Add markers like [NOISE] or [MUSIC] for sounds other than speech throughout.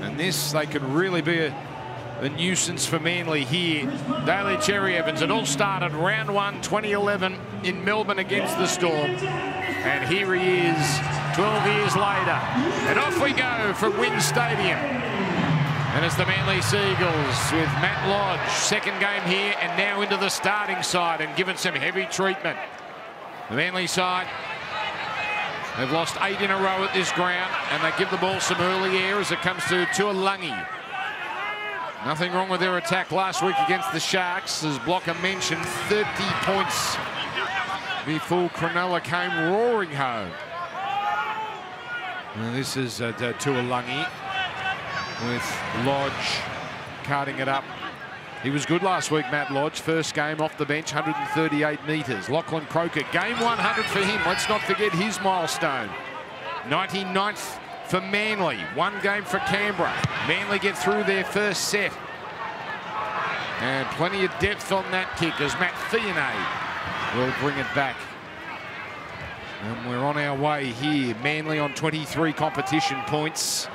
And this, they could really be a, a nuisance for Manly here. Daly Cherry Evans, it all started round one, 2011 in Melbourne against the Storm. And here he is 12 years later. And off we go from WIN Stadium. And it's the Manly Seagulls with Matt Lodge, second game here and now into the starting side and given some heavy treatment. The Manly side, they've lost eight in a row at this ground and they give the ball some early air as it comes to Tuilagi. Nothing wrong with their attack last week against the Sharks. As Blocker mentioned, 30 points before Cronulla came roaring home. And this is uh, Tuilagi with Lodge carting it up. He was good last week, Matt Lodge. First game off the bench, 138 metres. Lachlan Croker, game 100 for him. Let's not forget his milestone. 99th for Manly. One game for Canberra. Manly get through their first set. And plenty of depth on that kick as Matt Fione will bring it back. And we're on our way here. Manly on 23 competition points.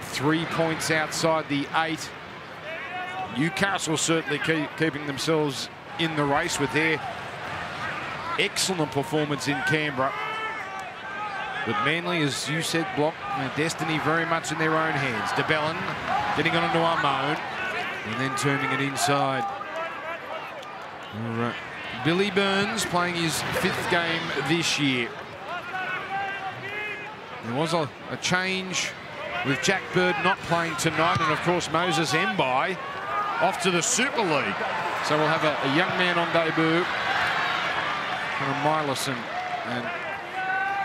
Three points outside the eight. Newcastle certainly keep, keeping themselves in the race with their excellent performance in Canberra. But Manly, as you said, block their destiny very much in their own hands. De Belin getting on into Amone and then turning it inside. Right. Billy Burns playing his fifth game this year. There was a, a change with Jack Bird not playing tonight and of course Moses Mbye off to the Super League. So we'll have a, a young man on debut, Myerson, and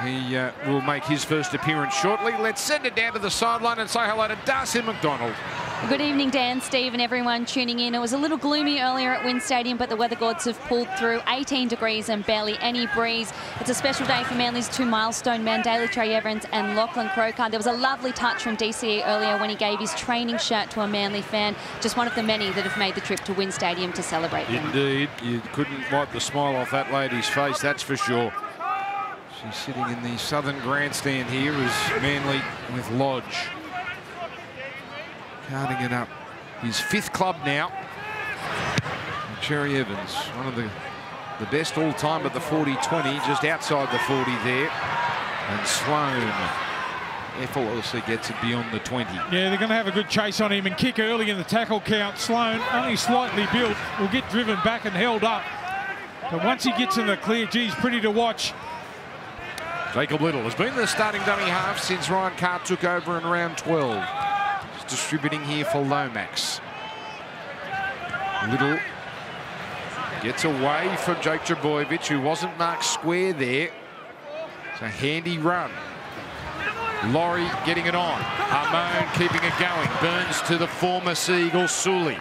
he uh, will make his first appearance shortly. Let's send it down to the sideline and say hello to Darcy McDonald. Good evening, Dan, Steve, and everyone tuning in. It was a little gloomy earlier at WIN Stadium, but the weather gods have pulled through 18 degrees and barely any breeze. It's a special day for Manly's two milestone men, Daly Cherry Evans and Lachlan Croker. There was a lovely touch from DCE earlier when he gave his training shirt to a Manly fan, just one of the many that have made the trip to WIN Stadium to celebrate them. Indeed, you couldn't wipe the smile off that lady's face, that's for sure. She's sitting in the southern grandstand here as Manly with Lodge. Carting it up. His fifth club now. And Cherry Evans, one of the, the best all time at the 40-20, just outside the 40 there. And Sloan effortlessly gets it beyond the 20. Yeah, they're going to have a good chase on him and kick early in the tackle count. Sloan, only slightly built, will get driven back and held up. But once he gets in the clear, geez, pretty to watch. Jacob Liddle has been the starting dummy half since Ryan Carr took over in round 12 He's distributing here for Lomax. Liddle gets away from Jake Trbojevic, who wasn't marked square there. It's a handy run. Lawrie getting it on. Amone keeping it going. Burns to the former Seagull Suli.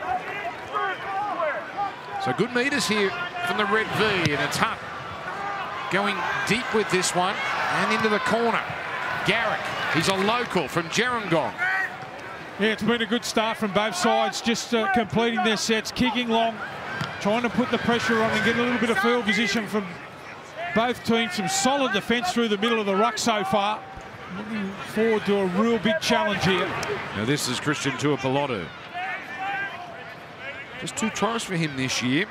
So good meters here from the Red V, and it's Hunt going deep with this one and into the corner. Garrick, he's a local from Gerringong. Yeah, it's been a good start from both sides, just uh, completing their sets, kicking long, trying to put the pressure on and get a little bit of field position from both teams. Some solid defence through the middle of the ruck so far. Looking forward to a real big challenge here. Now this is Christian Tuipulotu. Just two tries for him this year.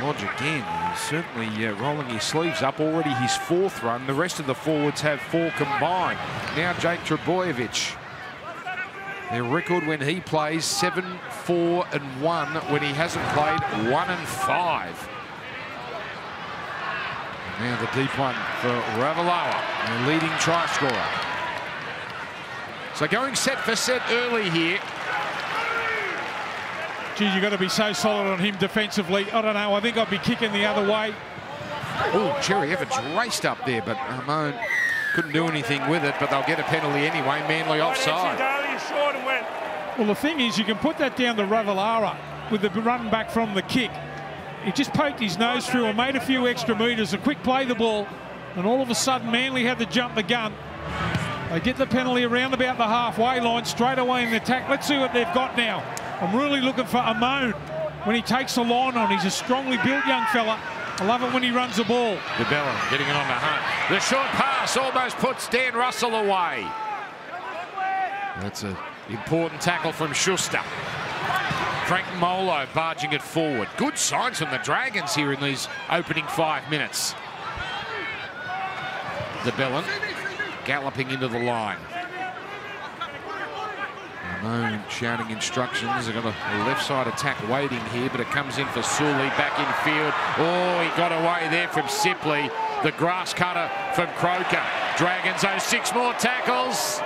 Lodge again, certainly uh, rolling his sleeves up. Already his fourth run. The rest of the forwards have four combined. Now Jake Trbojevic. Their record when he plays, 7, 4 and 1. When he hasn't played, 1 and 5. Now the deep one for Ravalawa, leading try scorer. So going set for set early here. Geez, you've got to be so solid on him defensively. I don't know. I think I'd be kicking the other way. Oh, Cherry Evans raced up there, but Ramon couldn't do anything with it, but they'll get a penalty anyway. Manly offside. Well, the thing is, you can put that down to Ravalawa with the run back from the kick. He just poked his nose through and made a few extra metres, a quick play the ball, and all of a sudden Manly had to jump the gun. They get the penalty around about the halfway line, straight away in the attack. Let's see what they've got now. I'm really looking for Amone when he takes the line on. He's a strongly built young fella. I love it when he runs the ball. De Belin getting it on the Hunt. The short pass almost puts Dan Russell away. That's an important tackle from Schuster. Frank Molo barging it forward. Good signs from the Dragons here in these opening five minutes. De Belin galloping into the line. Moan shouting instructions. They've got a left side attack waiting here, but it comes in for Suli back in field. Oh, he got away there from Sipley. The grass cutter from Croker. Dragons owe six more tackles.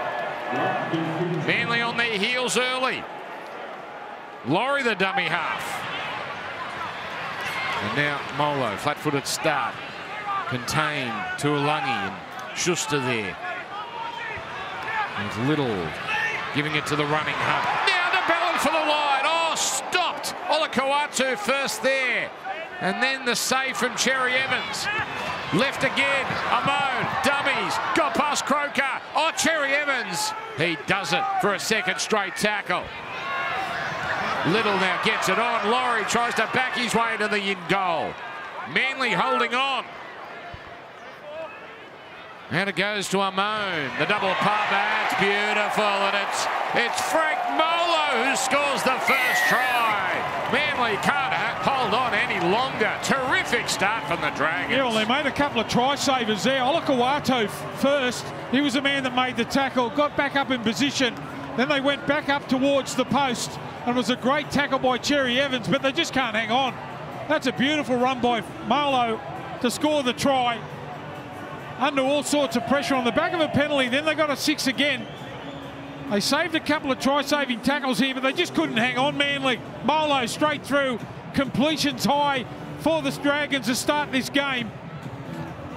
Manly on their heels early. Lawrie the dummy half. And now Molo, flat-footed start. Contained to Ulangi and Schuster there. There's Liddle giving it to the running Hunt. Now de Belin for the line. Oh, stopped. Olakau'atu first there. And then the save from Cherry Evans. Left again. Amone. Dummies. Got past Croker. Oh, Cherry Evans. He does it for a second straight tackle. Liddle now gets it on. Lawrie tries to back his way to the in goal. Manly holding on. And it goes to Amone. The double pop. That's beautiful. And it's it's Frank Molo who scores the first try. Manly can't hold on any longer. Terrific start from the Dragons. Yeah, well, they made a couple of try savers there. Olakau'atu first. He was the man that made the tackle. Got back up in position. Then they went back up towards the post. And it was a great tackle by Cherry Evans, but they just can't hang on. That's a beautiful run by Molo to score the try under all sorts of pressure on the back of a penalty. Then they got a six again. They saved a couple of try-saving tackles here, but they just couldn't hang on, Manly. Molo straight through, completions high for the Dragons to start this game.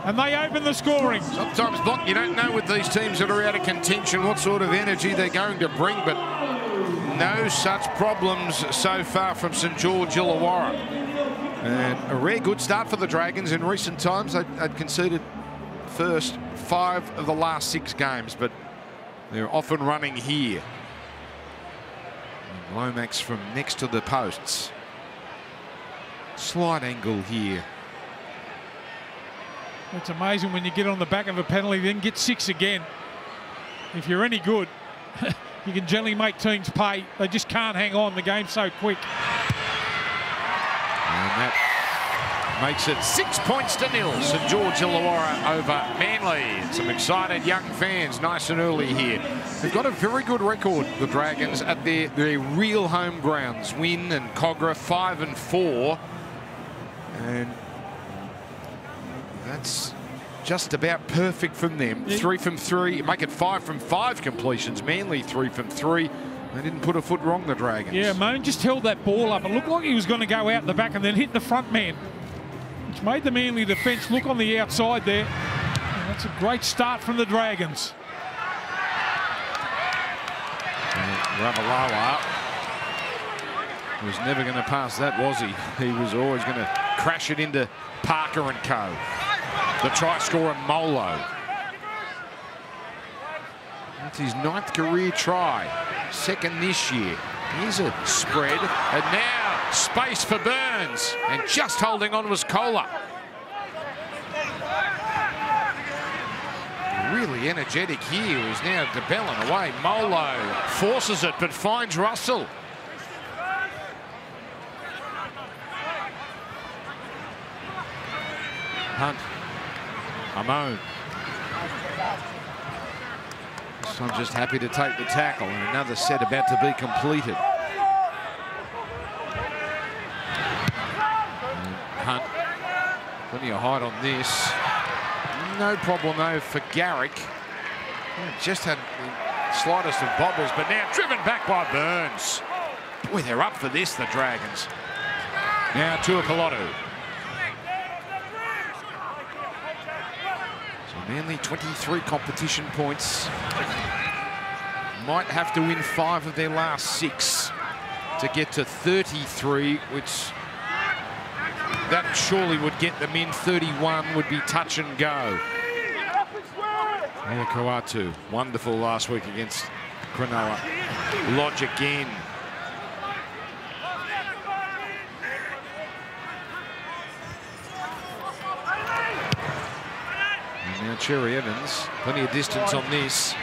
And they open the scoring. Sometimes, you don't know with these teams that are out of contention what sort of energy they're going to bring, but no such problems so far from St George Illawarra. And a rare good start for the Dragons. In recent times, they'd, they'd conceded first five of the last six games, but they're often running here. And Lomax from next to the posts. Slight angle here. It's amazing when you get on the back of a penalty, then get six again. If you're any good, [LAUGHS] you can generally make teams pay. They just can't hang on. The game's so quick. Makes it six points to nil. St George Illawarra over Manly. Some excited young fans, nice and early here. They've got a very good record, the Dragons, at their, their real home grounds. WIN and Kogarah, five and four. And that's just about perfect from them. Yeah. Three from three, make it five from five completions. Manly three from three. They didn't put a foot wrong, the Dragons. Yeah, Moan just held that ball up. It looked like he was going to go out the back and then hit the front man which made the Manly defence look on the outside there. And that's a great start from the Dragons. Ravalawa was never going to pass that, was he? He was always going to crash it into Parker and co. The try scorer Molo. That's his ninth career try. Second this year. Here's a spread. And now Space for Burns. And just holding on was Koula. Really energetic here is now de Belin away. Molo forces it but finds Russell. Hunt. Amone. So I'm just happy to take the tackle and another set about to be completed. Hunt. Plenty of height on this. No problem though for Garrick. Just had the slightest of bobbles, but now driven back by Burns. Boy, they're up for this, the Dragons. Now Tuipulotu. So Manly 23 competition points. Might have to win five of their last six to get to 33, which that surely would get them in. 31 would be touch and go. Olakau'atu, wonderful last week against Cronulla. Lodge again. And now Now Cherry Evans, plenty of distance on this.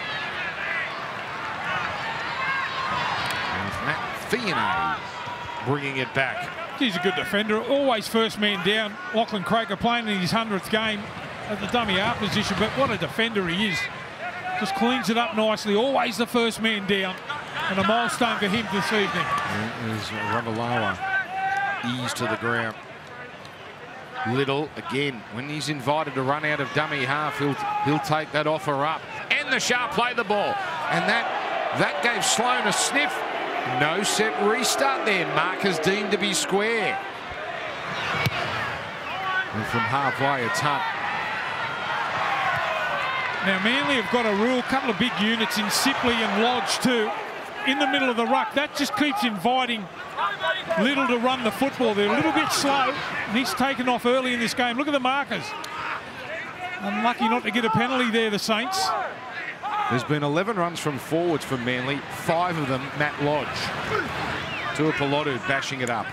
Matt Fiona bringing it back. He's a good defender. Always first man down. Lachlan Croker playing in his 100th game at the dummy half position, but what a defender he is. Just cleans it up nicely. Always the first man down. And a milestone for him this evening. There's Ravalawa. Ease to the ground. Liddle, again, when he's invited to run out of dummy half, he'll, he'll take that offer up. And the sharp play the ball. And that, that gave Sloan a sniff. No set restart there. Markers deemed to be square. And from halfway, it's Hunt. Now, Manly have got a rule, couple of big units in Sipley and Lodge too, in the middle of the ruck. That just keeps inviting Liddle to run the football. They're a little bit slow, and he's taken off early in this game. Look at the markers. Unlucky not to get a penalty there, the Saints. There's been 11 runs from forwards for Manly, five of them Matt Lodge. Tuipulotu bashing it up.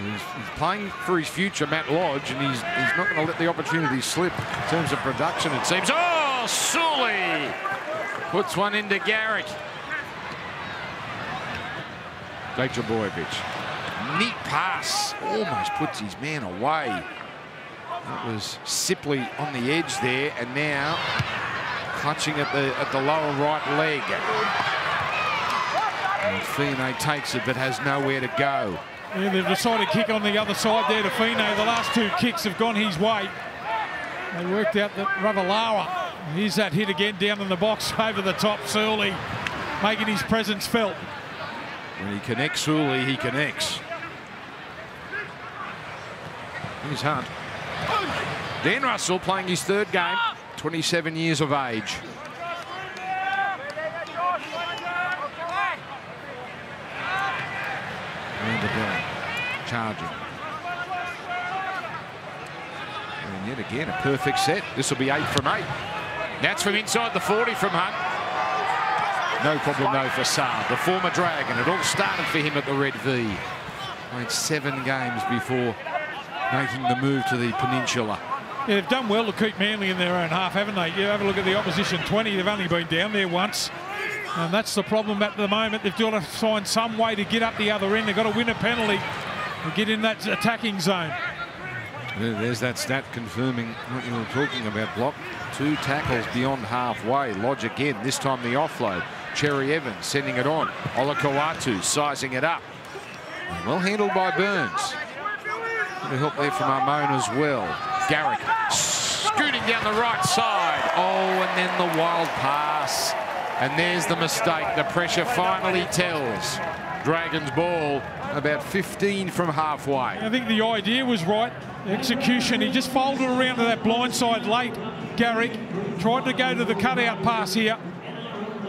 He's, playing for his future, Matt Lodge, and he's, he's not going to let the opportunity slip in terms of production, it seems. Oh, Suli puts one into Garrick. Jake. Neat pass. Almost puts his man away. That was Sipley on the edge there, and now clutching at the at the lower right leg. And Fine takes it, but has nowhere to go. Yeah, they've decided to kick on the other side there to Fine. The last two kicks have gone his way. They worked out that Ravalawa. Here's that hit again down in the box [LAUGHS] over the top. Suli making his presence felt. When he connects Suli, he connects. Here's Hunt. Dan Russell playing his third game, 27 years of age. And charging. And yet again, a perfect set. This will be eight from eight. That's from inside the 40 from Hunt. No problem though for Saab, the former Dragon. It all started for him at the Red V. Played seven games before making the move to the Peninsula. Yeah, they've done well to keep Manly in their own half, haven't they? You have a look at the opposition 20. They've only been down there once. And that's the problem at the moment. They've got to find some way to get up the other end. They've got to win a penalty to get in that attacking zone. There's that stat confirming what you were talking about, Block. Two tackles beyond halfway. Lodge again, this time the offload. Cherry Evans sending it on. Olakau'atu sizing it up. Well handled by Burns. Good help there from Amone as well. Garrick scooting down the right side. Oh, and then the wild pass. And there's the mistake. The pressure finally tells. Dragons ball about 15 from halfway. I think the idea was right. The execution, he just folded around to that blind side late. Garrick tried to go to the cutout pass here.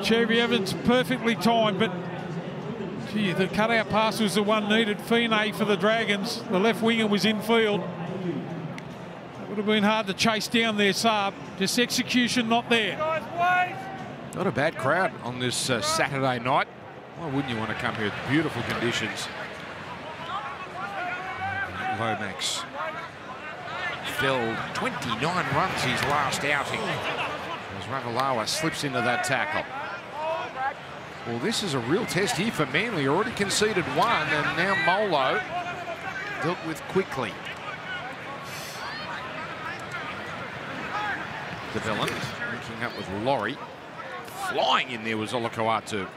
Cherry Evans perfectly timed, but gee, the cutout pass was the one needed. Fine for the Dragons. The left winger was in field. It would have been hard to chase down there, Saab. Just execution not there. Not a bad crowd on this uh, Saturday night. Why wouldn't you want to come here? Beautiful conditions. Lomax fell 29 runs his last outing as Ravalawa slips into that tackle. Well, this is a real test here for Manly. Already conceded one, and now Molo dealt with quickly. Developed, linking up with Lawrie. Flying in there was Olakau'atu.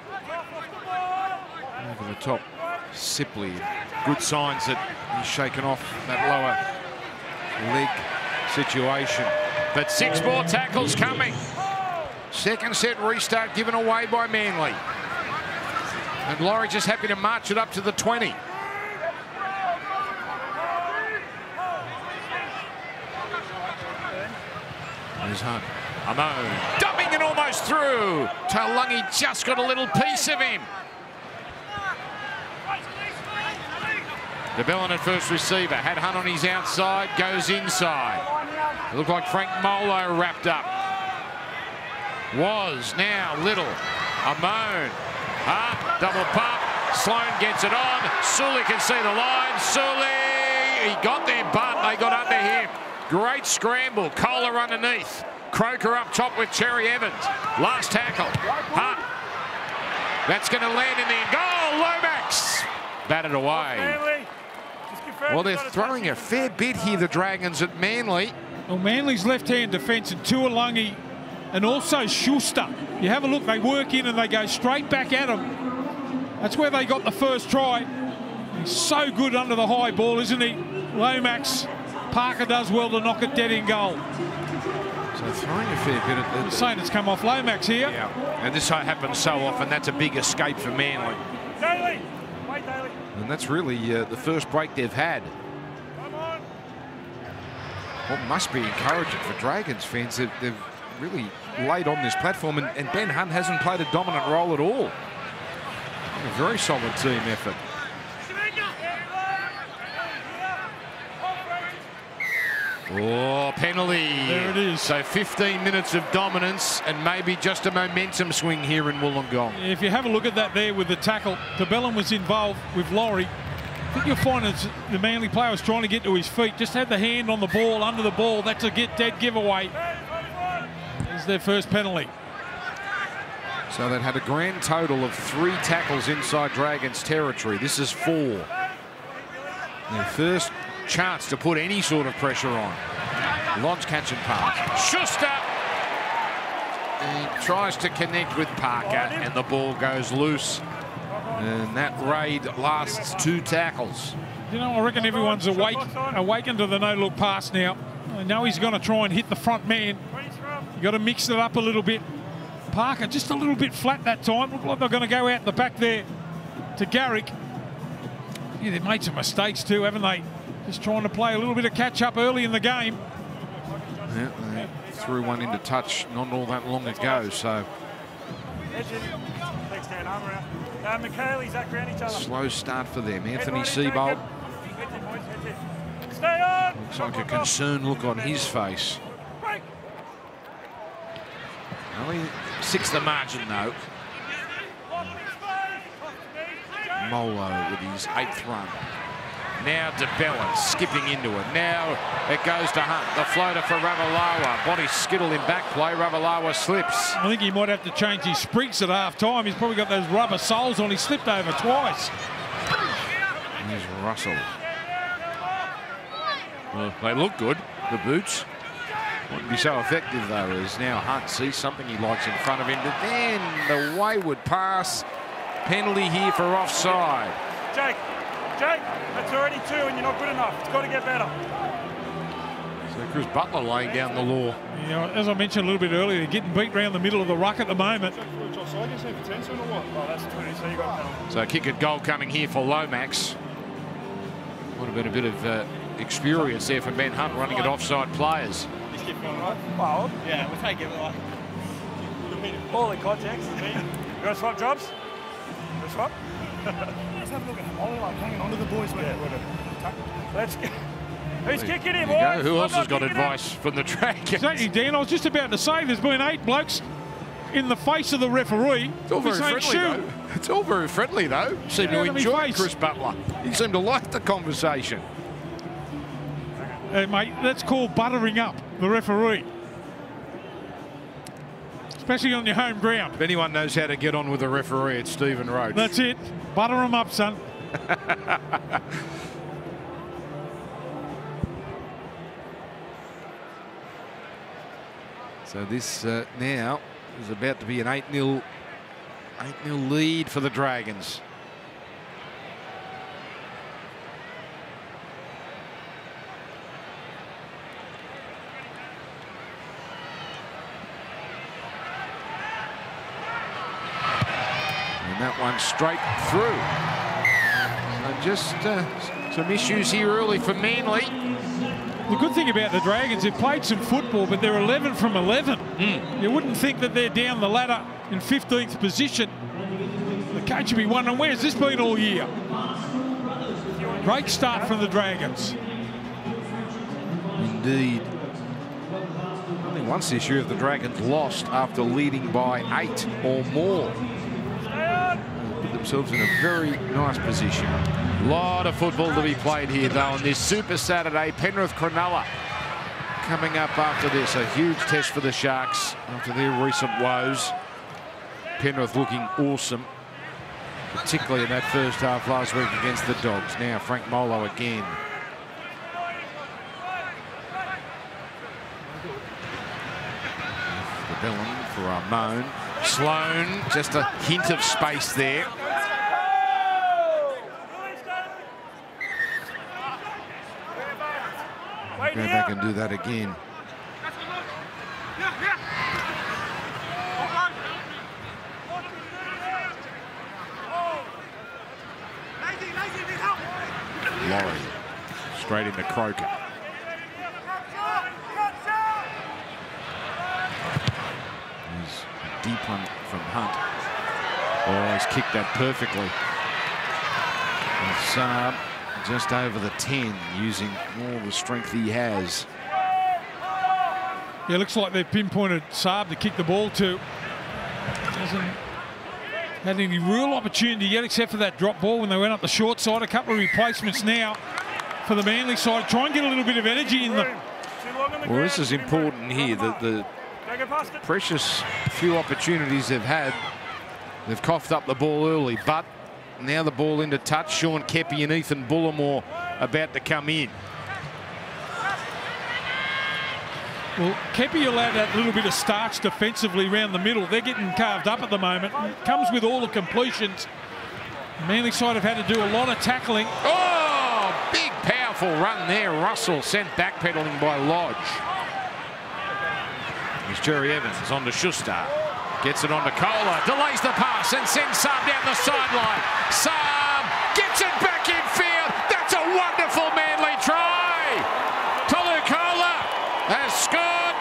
Over the top, Sipley. Good signs that he's shaken off that lower leg situation. But six more tackles coming. Second set restart given away by Manly. And Lawrie just happy to march it up to the 20. There's Hunt. Amone dumping it almost through. Taulagi just got a little piece of him. de Belin at first receiver. Had Hunt on his outside. Goes inside. It looked like Frank Molo wrapped up. Was now Liddle. Amone. Ah, double pump. Sloan gets it on. Suli can see the line. Suli, he got there, but they got under him. Great scramble. Koula underneath. Croker up top with Cherry Evans. Last tackle. Hunt. That's going to land in there. Goal, Lomax. Batted away. Well, they're throwing a fair bit here, the Dragons at Manly. Well, Manly's left-hand defence and Tuolungi and also Schuster. You have a look, they work in and they go straight back at them. That's where they got the first try. He's so good under the high ball, isn't he? Lomax. Parker does well to knock it dead in goal. So throwing a fair bit at the... saying it's come off Lomax here. Yeah, and this happens so often. That's a big escape for Manly. Daly! Wait, Daly! And that's really uh, the first break they've had. Come on! What must be encouraging for Dragons fans that they've really laid on this platform and, and Ben Hunt hasn't played a dominant role at all. A very solid team effort. Oh, penalty. There it is. So 15 minutes of dominance and maybe just a momentum swing here in Wollongong. If you have a look at that there with the tackle, de Belin was involved with Lawrie. I think you'll find it's the Manly player was trying to get to his feet. Just had the hand on the ball, under the ball. That's a get dead giveaway. Their first penalty. So that had a grand total of three tackles inside Dragons territory. This is four. Their first chance to put any sort of pressure on. Lodge catching pass. Schuster! He tries to connect with Parker and the ball goes loose. And that raid lasts two tackles. You know, I reckon everyone's awake, awakened to the no-look pass now. I know he's going to try and hit the front man. Got to mix it up a little bit. Parker just a little bit flat that time. Look like they're going to go out the back there to Garrick. Yeah, they've made some mistakes too, haven't they? Just trying to play a little bit of catch-up early in the game. Yeah, they threw one into touch not all that long ago, so... Slow start for them. Anthony Seibold. Looks like a concerned look on his face. Only six the margin though. Molo with his eighth run. Now de Belin skipping into it. Now it goes to Hunt. The floater for Ravalawa. Body skittle in back play. Ravalawa slips. I think he might have to change his sprigs at half time. He's probably got those rubber soles on. He slipped over twice. Here's Russell. Well, they look good, the boots. Wouldn't be so effective though, as now Hunt sees something he likes in front of him. But then the wayward pass. Penalty here for offside. Jake, Jake, that's already two and you're not good enough. It's got to get better. So Chris Butler laying down the law. You know, as I mentioned a little bit earlier, they're getting beat around the middle of the ruck at the moment. That's 20, so you. So kick at goal coming here for Lomax. Would have been a bit of uh, experience there for Ben Hunt running at offside players. Well, Yeah, we'll take it. Like, holy context. [LAUGHS] You want to swap jobs? You want to swap? [LAUGHS] let's have a look at him. Ollie, like hanging on to the boys. Yeah, whatever. Let's get... Who's kicking him, There boys? go. Who I'm else has got kicking him. advice from the track? Exactly, Dan. I was just about to say there's been eight blokes in the face of the referee. It's all very friendly, shoot. though. It's all very friendly, though. Seem Yeah, to let me enjoy face. Chris Butler. He seemed to like the conversation. Hey, mate, that's called buttering up the referee. Especially on your home ground. If anyone knows how to get on with a referee, it's Stephen Roach. That's it. Butter him up, son. [LAUGHS] So this uh, now is about to be an 8-0 8-0 lead for the Dragons. That one straight through. So just uh, some issues here early for Manly. The good thing about the Dragons, they've played some football, but they're 11 from 11. Hmm. You wouldn't think that they're down the ladder in 15th position. The coach would be wondering, where's this been all year? Great start from the Dragons. Indeed. Only once this year have the Dragons lost after leading by eight or more. Themselves in a very nice position. A lot of football to be played here, though, on this Super Saturday. Penrith Cronulla coming up after this. A huge test for the Sharks after their recent woes. Penrith looking awesome, particularly in that first half last week against the Dogs. Now Frank Molo again. For Ramon. Sloan, just a hint of space there. Go back and do that again. Lawrie straight into Croker. He's deep one from Hunt. Oh, he's kicked that perfectly. And Saab uh, just over the 10 using all the strength he has. Yeah, looks like they've pinpointed Saab to kick the ball to. Hasn't had any real opportunity yet except for that drop ball when they went up the short side. A couple of replacements now for the Manly side. Try and get a little bit of energy in the... Well, this is important here. The, the precious few opportunities they've had, they've coughed up the ball early, but now the ball into touch. Sean Keppie and Ethan Bullemor about to come in. Well, Keppie allowed that little bit of starch defensively around the middle. They're getting carved up at the moment. Comes with all the completions. Manly side have had to do a lot of tackling. Oh, big powerful run there. Russell sent backpedaling by Lodge. Here's Cherry Evans on to Schuster. Gets it on to Koula. Delays the pass and sends Saab down the sideline. Saab gets it back in field. That's a wonderful Manly try. Tolu Koula has scored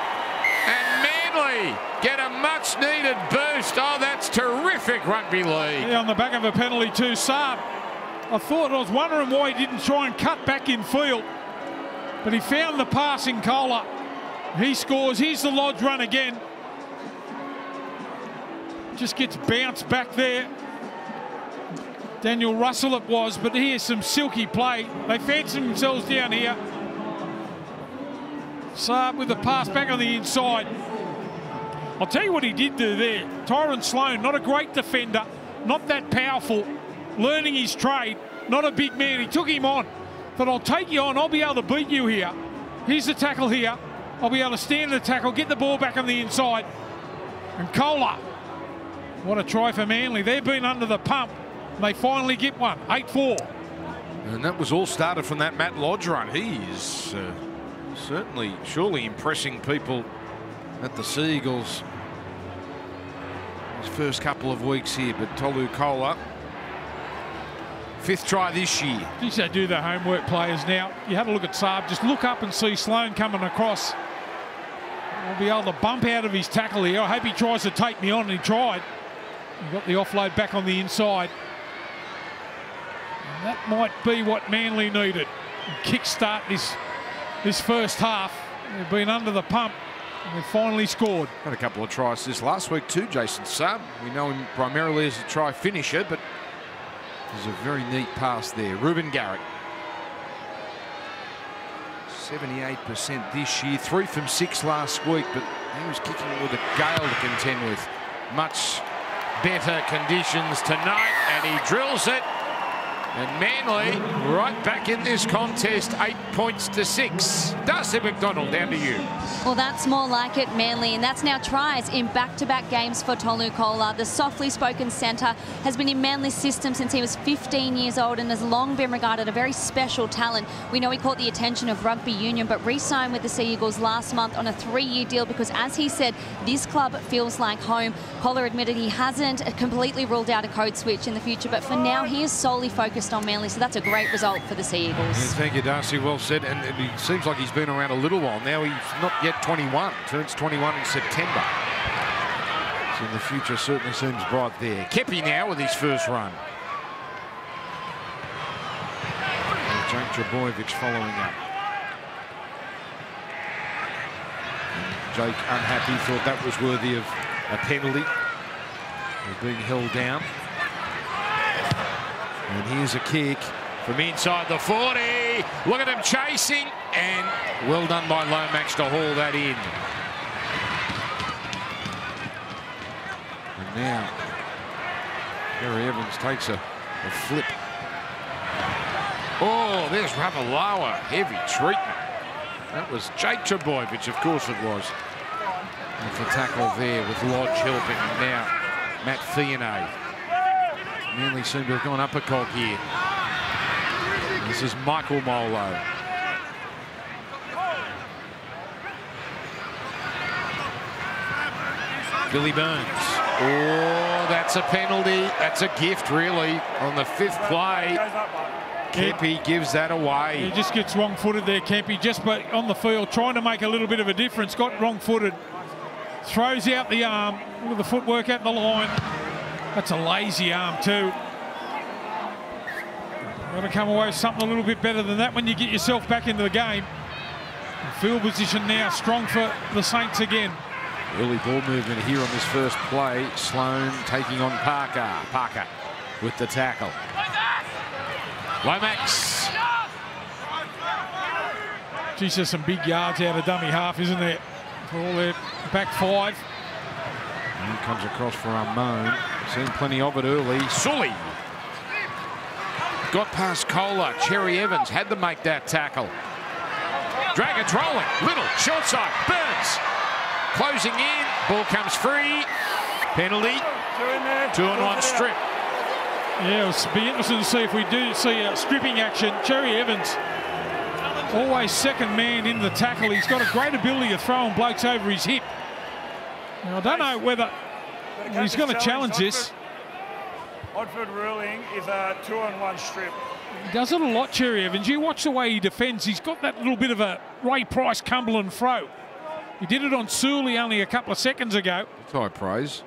and Manly get a much needed boost. Oh, that's terrific rugby league. Yeah, on the back of a penalty too. Saab, I thought, I was wondering why he didn't try and cut back in field. But he found the passing Koula. He scores. Here's the Lodge run again. Just gets bounced back there. Daniel Russell it was, but here's some silky play. They fancy themselves down here. Saab with the pass back on the inside. I'll tell you what he did do there. Tyron Sloan, not a great defender, not that powerful, learning his trade, not a big man. He took him on. But I'll take you on. I'll be able to beat you here. Here's the tackle here. I'll be able to stand the tackle, get the ball back on the inside. And Koula. What a try for Manly. They've been under the pump. They finally get one. 8-4. And that was all started from that Matt Lodge run. He is uh, certainly, surely impressing people at the Seagulls his first couple of weeks here. But Tolu Koula, fifth try this year. Geez, they do their homework players now. You have a look at Saab. Just look up and see Sloan coming across. I'll be able to bump out of his tackle here. I hope he tries to take me on, and he tried. Got the offload back on the inside. And that might be what Manly needed. Kickstart this, this first half. They've been under the pump. And they finally scored. Had a couple of tries this last week too, Jason Saab. We know him primarily as a try finisher, but there's a very neat pass there. Reuben Garrick. 78% this year, three from six last week, but he was kicking with a gale to contend with. Much better conditions tonight, and he drills it. And Manly right back in this contest, eight points to six. Darcy McDonald, down to you. Well, that's more like it, Manly, and that's now tries in back-to-back -back games for Tolu Koula. The softly spoken centre has been in Manly's system since he was 15 years old and has long been regarded a very special talent. We know he caught the attention of rugby union, but re-signed with the Sea Eagles last month on a three-year deal because, as he said, this club feels like home. Koula admitted he hasn't completely ruled out a code switch in the future, but for now he is solely focused on Manly, so that's a great result for the Sea Eagles. Thank you, Darcy. Well said. And it seems like he's been around a little while. Now he's not yet 21. Turns 21 in September. So the future certainly seems bright there. Keppie now with his first run. And Jake Trbojevic following up. Jake unhappy, thought that was worthy of a penalty. Being held down. And here's a kick from inside the 40. Look at him chasing. And well done by Lomax to haul that in. And now, Cherry Evans takes a, a flip. Oh, there's Ravalawa. Heavy treatment. That was Jake Trbojevic, of course it was. And the tackle there with Lodge helping. And now Matt Fione. Manly seem to have gone up a cog here. This is Michael Molo. Billy Burns. Oh, that's a penalty. That's a gift, really, on the fifth play. Keppie gives that away. He just gets wrong-footed there, Keppie, just but on the field, trying to make a little bit of a difference. Got wrong-footed. Throws out the arm. Look at the footwork at the line. That's a lazy arm too. Got to come away with something a little bit better than that when you get yourself back into the game. Field position now strong for the Saints again. Early ball movement here on this first play. Sloan taking on Parker. Parker with the tackle. Lomax. Geez, there's some big yards out of dummy half, isn't there? For all their back five. And comes across for Ramon. Seen plenty of it early. Suli. Got past Koula. Cherry Evans had to make that tackle. Dragons rolling. Liddle. Short side. Burns. Closing in. Ball comes free. Penalty. Two on one strip. Yeah, it'll be interesting to see if we do see a stripping action. Cherry Evans, always second man in the tackle. He's got a great ability of throwing blokes over his hip. Now, I don't know whether he's going to challenge this. Oddford ruling is a two on one strip. He does it a lot, Cherry Evans. You watch the way he defends. He's got that little bit of a Ray Price Cumberland throw. He did it on Suli only a couple of seconds ago. That's high praise.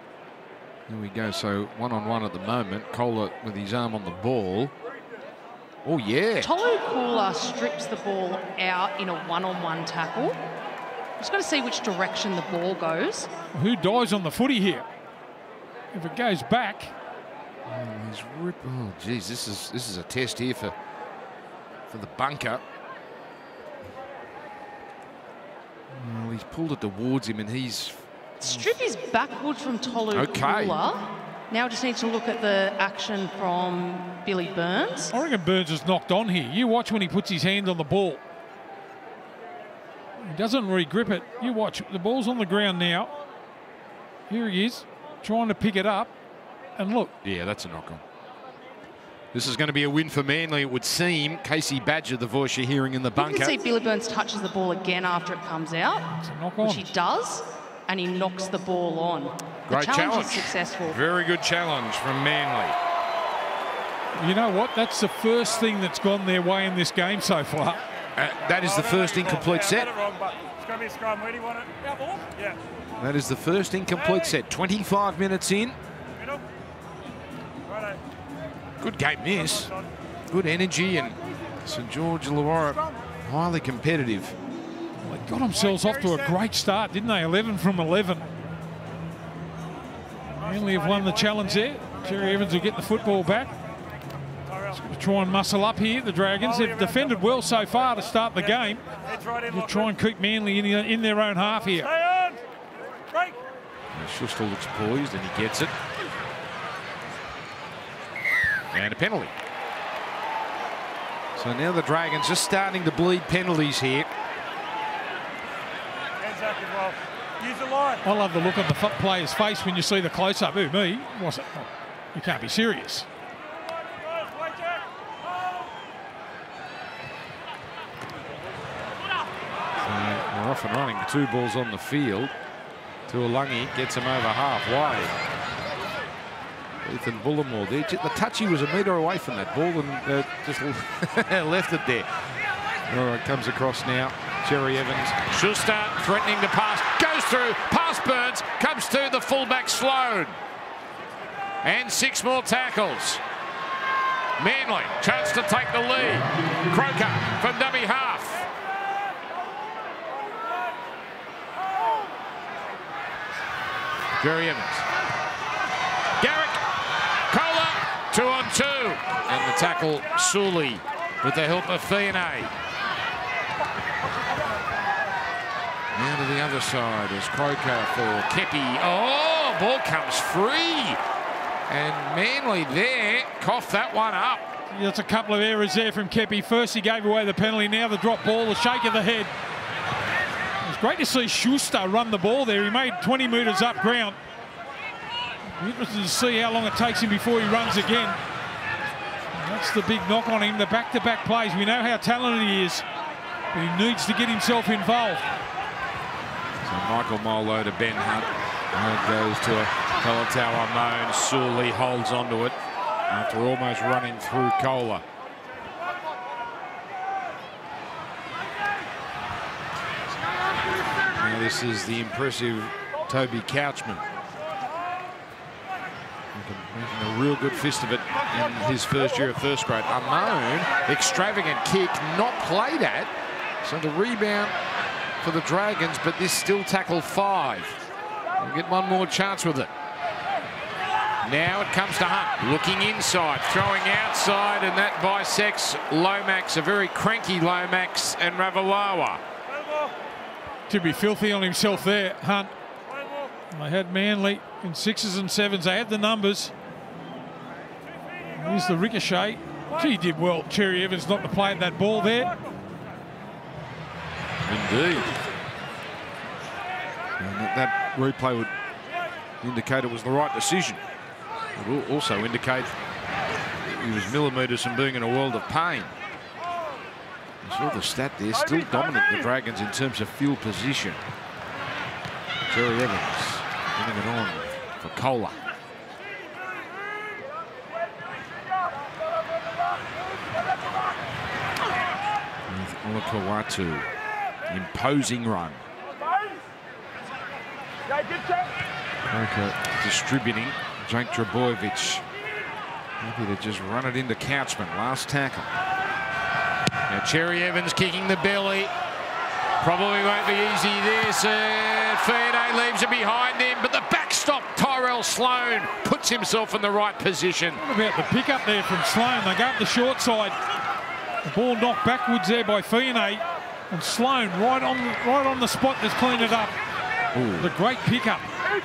Here we go. So one on one at the moment. Koula with his arm on the ball. Oh, yeah. Tolu Koula strips the ball out in a one-on-one tackle. Just got to see which direction the ball goes. Who dies on the footy here? If it goes back, Oh, he's rip. Oh, geez, this is this is a test here for for the bunker. Well, he's pulled it towards him, and he's Strip is backwards from Tolu Okay. Koula. Now just need to look at the action from Billy Burns. I reckon Burns is knocked on here. You watch when he puts his hand on the ball. He doesn't re-grip it. You watch. The ball's on the ground now. Here he is, trying to pick it up. And look, yeah, that's a knock on. This is going to be a win for Manly, it would seem. Casey Badger, the voice you're hearing in the bunker. You bunker. can see Billy Burns touches the ball again after it comes out, it's a knock on. which he does, and he knocks the ball on. The Great challenge, challenge. is successful. Very good challenge from Manly. You know what? That's the first thing that's gone their way in this game so far. Uh, that is the first incomplete set. I got it wrong, but it's going to be a scrum. Where do you want it? Yeah. That is the first incomplete set. 25 minutes in. Good game this. Good energy and St George Illawarra highly competitive. They got themselves off to a great start, didn't they? 11 from 11. Manly have won the challenge there. Cherry Evans will get the football back. Tyrell. Try and muscle up here, the Dragons. They've defended well so far to start the game. They'll try and keep Manly in, in their own half here. Stay Schuster looks poised and he gets it. And a penalty. So now the Dragons just starting to bleed penalties here. Hands up as well. Use the line. I love the look on the player's face when you see the close-up. Who, me? Was it? Oh, you can't be serious. Wait, Jack. So we're off and running. Two balls on the field. Tuolungi gets him over halfway. Ethan Bullemor there. The touchy was a metre away from that ball and uh, just [LAUGHS] left it there. All right, comes across now. Cherry Evans. Schuster threatening to pass. Goes through. Pass Burns. Comes to the fullback Sloan. And six more tackles. Manly, chance to take the lead. Croker from dummy half. Cherry Evans. Garrick. Koula. Two on two. And the tackle, Suli with the help of Fione. Now to the other side is Croker for Keppie. Oh, ball comes free. And Manly there coughed that one up. That's a couple of errors there from Keppie. First he gave away the penalty, now the drop ball, the shake of the head. It was great to see Schuster run the ball there. He made 20 metres up ground. Interested to see how long it takes him before he runs again. That's the big knock on him, the back-to-back -back plays. We know how talented he is, but he needs to get himself involved. So Michael Molo to Ben Hunt. And goes to a Talatau Amone. Suli holds onto it after almost running through Koula. Now this is the impressive Toby Couchman. Making a real good fist of it in his first year of first grade. Amone, extravagant kick, not played at. So the rebound for the Dragons, but this still tackle five. We'll get one more chance with it. Now it comes to Hunt, looking inside, throwing outside, and that bisects Lomax, a very cranky Lomax, and Ravalawa. To be filthy on himself there, Hunt. They had Manly in sixes and sevens. They had the numbers. Here's the ricochet. Gee, did well, Cherry Evans, not to play at that ball there. Indeed. That, that replay would indicate it was the right decision. It will also indicate he was millimetres from being in a world of pain. Saw the stat there, still dominant the Dragons in terms of field position. Cherry Evans getting it on for Koula. With Olakau'atu, imposing run. Croker distributing. Jake Trbojevic happy to just run it into Couchman. Last tackle. Now Cherry Evans kicking the belly. Probably won't be easy this. Uh, Fione leaves it behind him, but the backstop Tyrell Sloan puts himself in the right position. What about the pickup there from Sloan? They go up the short side. The ball knocked backwards there by Fione. And Sloan right on, right on the spot that's cleaned it up. Ooh. The great pickup. Good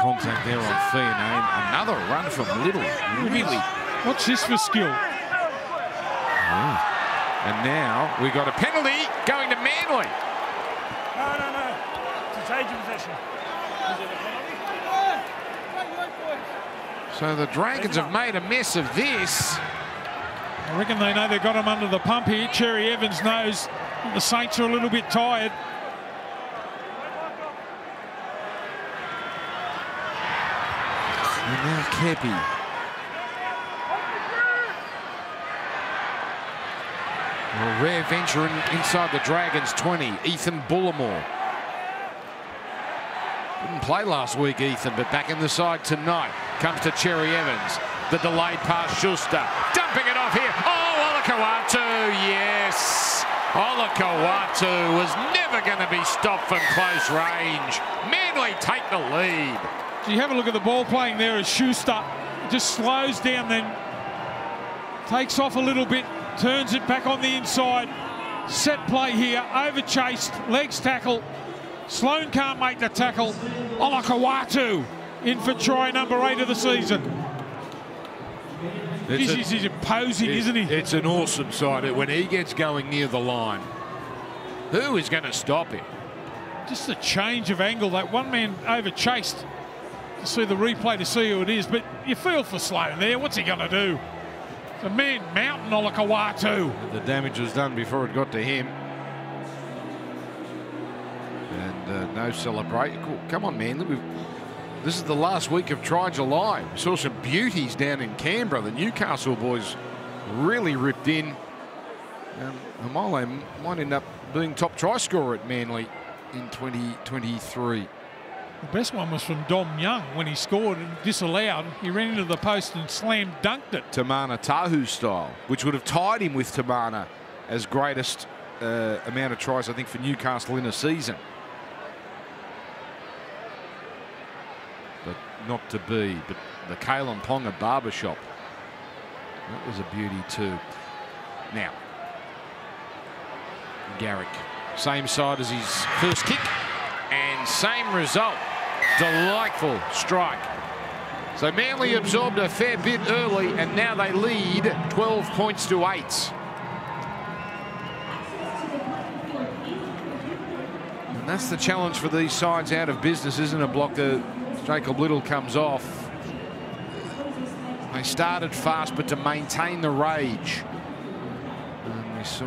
contact there on Fione. Another run from Liddle. Really. What's this for skill? Yeah. And now we've got a penalty going to Manly. No, no, no. It's a change of possession. So the Dragons have made a mess of this. I reckon they know they've got him under the pump here. Cherry Evans knows the Saints are a little bit tired. And now Keppie. A rare venture in, inside the Dragons 20. Ethan Bullemor. Didn't play last week, Ethan, but back in the side tonight. Comes to Cherry Evans. The delayed pass, Schuster. Dumping it off here. Oh, Olakau'atu, yes. Olakau'atu was never going to be stopped from close range. Manly take the lead. So you have a look at the ball playing there as Schuster just slows down then takes off a little bit, turns it back on the inside. Set play here, over chased, legs tackle. Sloan can't make the tackle. Olakau'atu in for try number eight of the season. He's, a, he's imposing, it, isn't he? It's an awesome sight when he gets going near the line. Who is going to stop him? Just a change of angle. That one man over chased to see the replay to see who it is. But you feel for Sloan there. What's he going to do? The man mountain Olakau'atu. The damage was done before it got to him. And uh, no celebrate. Come on, man. We've, this is the last week of Try July. We saw some beauties down in Canberra. The Newcastle boys really ripped in. Um, Haumole might end up being top try scorer at Manly in 2023. The best one was from Dom Young when he scored and disallowed. He ran into the post and slam dunked it. Timana Tahu style, which would have tied him with Timana as greatest uh, amount of tries, I think, for Newcastle in a season. But not to be. But the Kalyn Ponga barbershop, that was a beauty too. Now, Garrick. Same side as his first kick and same result. Delightful strike. So Manly absorbed a fair bit early and now they lead 12 points to 8. And that's the challenge for these sides out of business, isn't it? Block Jacob Liddle comes off. They started fast, but to maintain the rage. And we saw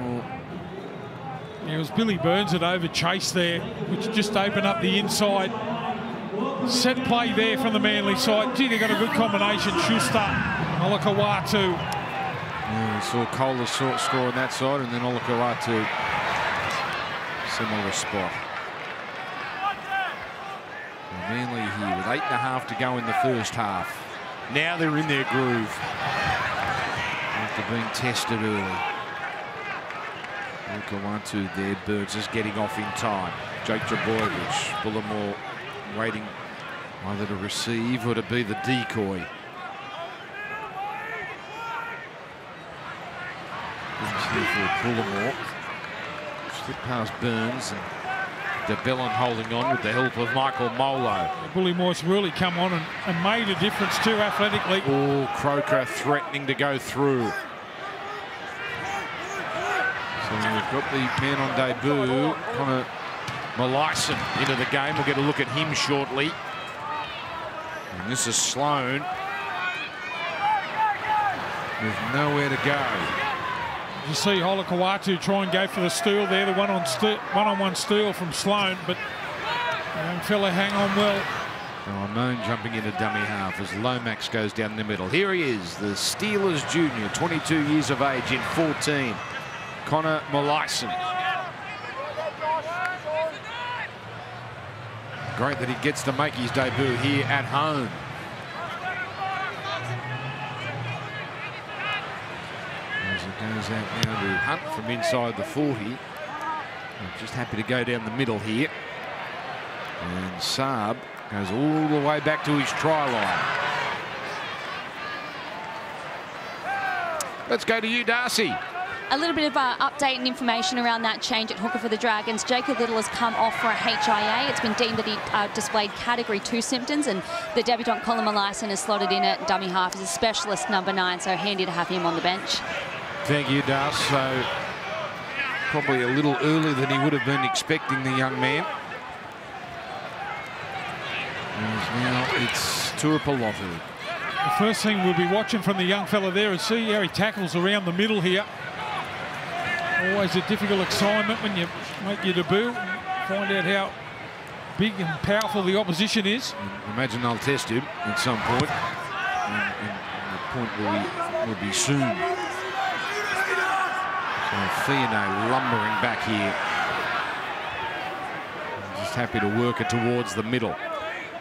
Yeah, it was Billy Burns that over chased there, which just opened up the inside. Set play there from the Manly side. Gee, they got a good combination. Schuster, Olakau'atu. Yeah, saw Koula score on that side, and then Olakau'atu similar spot. And Manly here with eight and a half to go in the first half. Now they're in their groove after being tested early. Olakau'atu there, Burns is getting off in time. Jake Trbojevic, Bullemor waiting either to receive or to be the decoy. Burns here for Bullemor. Slip past Burns and de Belin holding on with the help of Michael Molo. Bully Morse really come on and, and made a difference too athletically. Oh, Croker threatening to go through. So we've got the man on debut, Connor Muhleisen, into the game. We'll get a look at him shortly. And this is Sloan. With nowhere to go. You see Holakawatu try and go for the steal there, the one on one-on-one steal from Sloan, but young fella hang on well. Now Amone jumping into dummy half as Lomax goes down the middle. Here he is, the Steelers junior, 22 years of age in 14. Connor Muhleisen. Great that he gets to make his debut here at home. As it goes out now to Hunt from inside the 40. I'm just happy to go down the middle here. And Saab goes all the way back to his try line. Let's go to you, Darcy. A little bit of uh, update and information around that change at hooker for the Dragons. Jacob Liddle has come off for a HIA. It's been deemed that he uh, displayed category two symptoms, and the debutant Colin Muhleisen is slotted in at dummy half as a specialist number nine, so handy to have him on the bench. Thank you, Darcy. So probably a little earlier than he would have been expecting the young man. As now it's Tuipulotu. The first thing we'll be watching from the young fella there is see how he tackles around the middle here. Always a difficult assignment when you make your debut. Find out how big and powerful the opposition is. Imagine they'll test him at some point. And, and the point will be, will be soon. So Fiona lumbering back here. Just happy to work it towards the middle.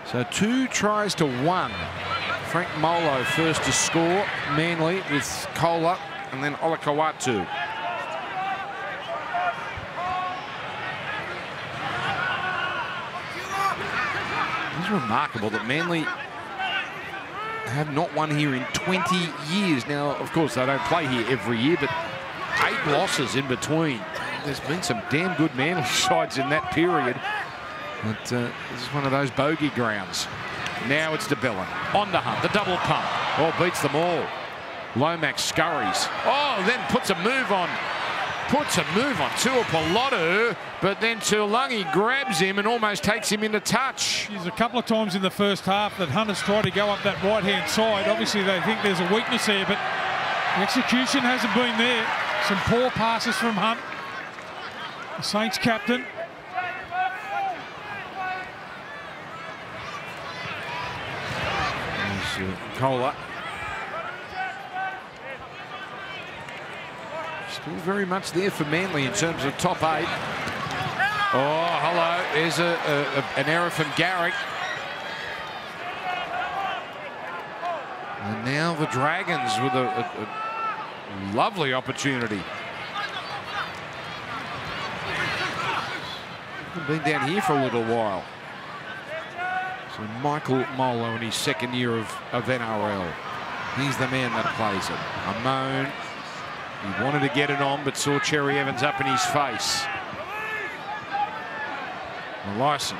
So two tries to one. Frank Molo first to score. Manly with Koula and then Olakau'atu. It's remarkable that Manly have not won here in 20 years. Now, of course, they don't play here every year, but eight losses in between. There's been some damn good Manly [LAUGHS] sides in that period. But uh, this is one of those bogey grounds. Now it's de Belin. On the hunt. The double pump. Oh, beats them all. Lomax scurries. Oh, then puts a move on. Puts a move on Tuipulotu, but then Tuilagi grabs him and almost takes him into touch. There's a couple of times in the first half that Hunters tried to go up that right-hand side. Obviously, they think there's a weakness there, but the execution hasn't been there. Some poor passes from Hunt. The Saints captain. There's uh, Koula. Still very much there for Manly in terms of top eight. Oh, hello. There's a, a, a, an error from Garrick. And now the Dragons with a, a lovely opportunity. Been down here for a little while. So Michael Molo in his second year of, of NRL. He's the man that plays it. Amone, he wanted to get it on, but saw Cherry Evans up in his face. And Larson.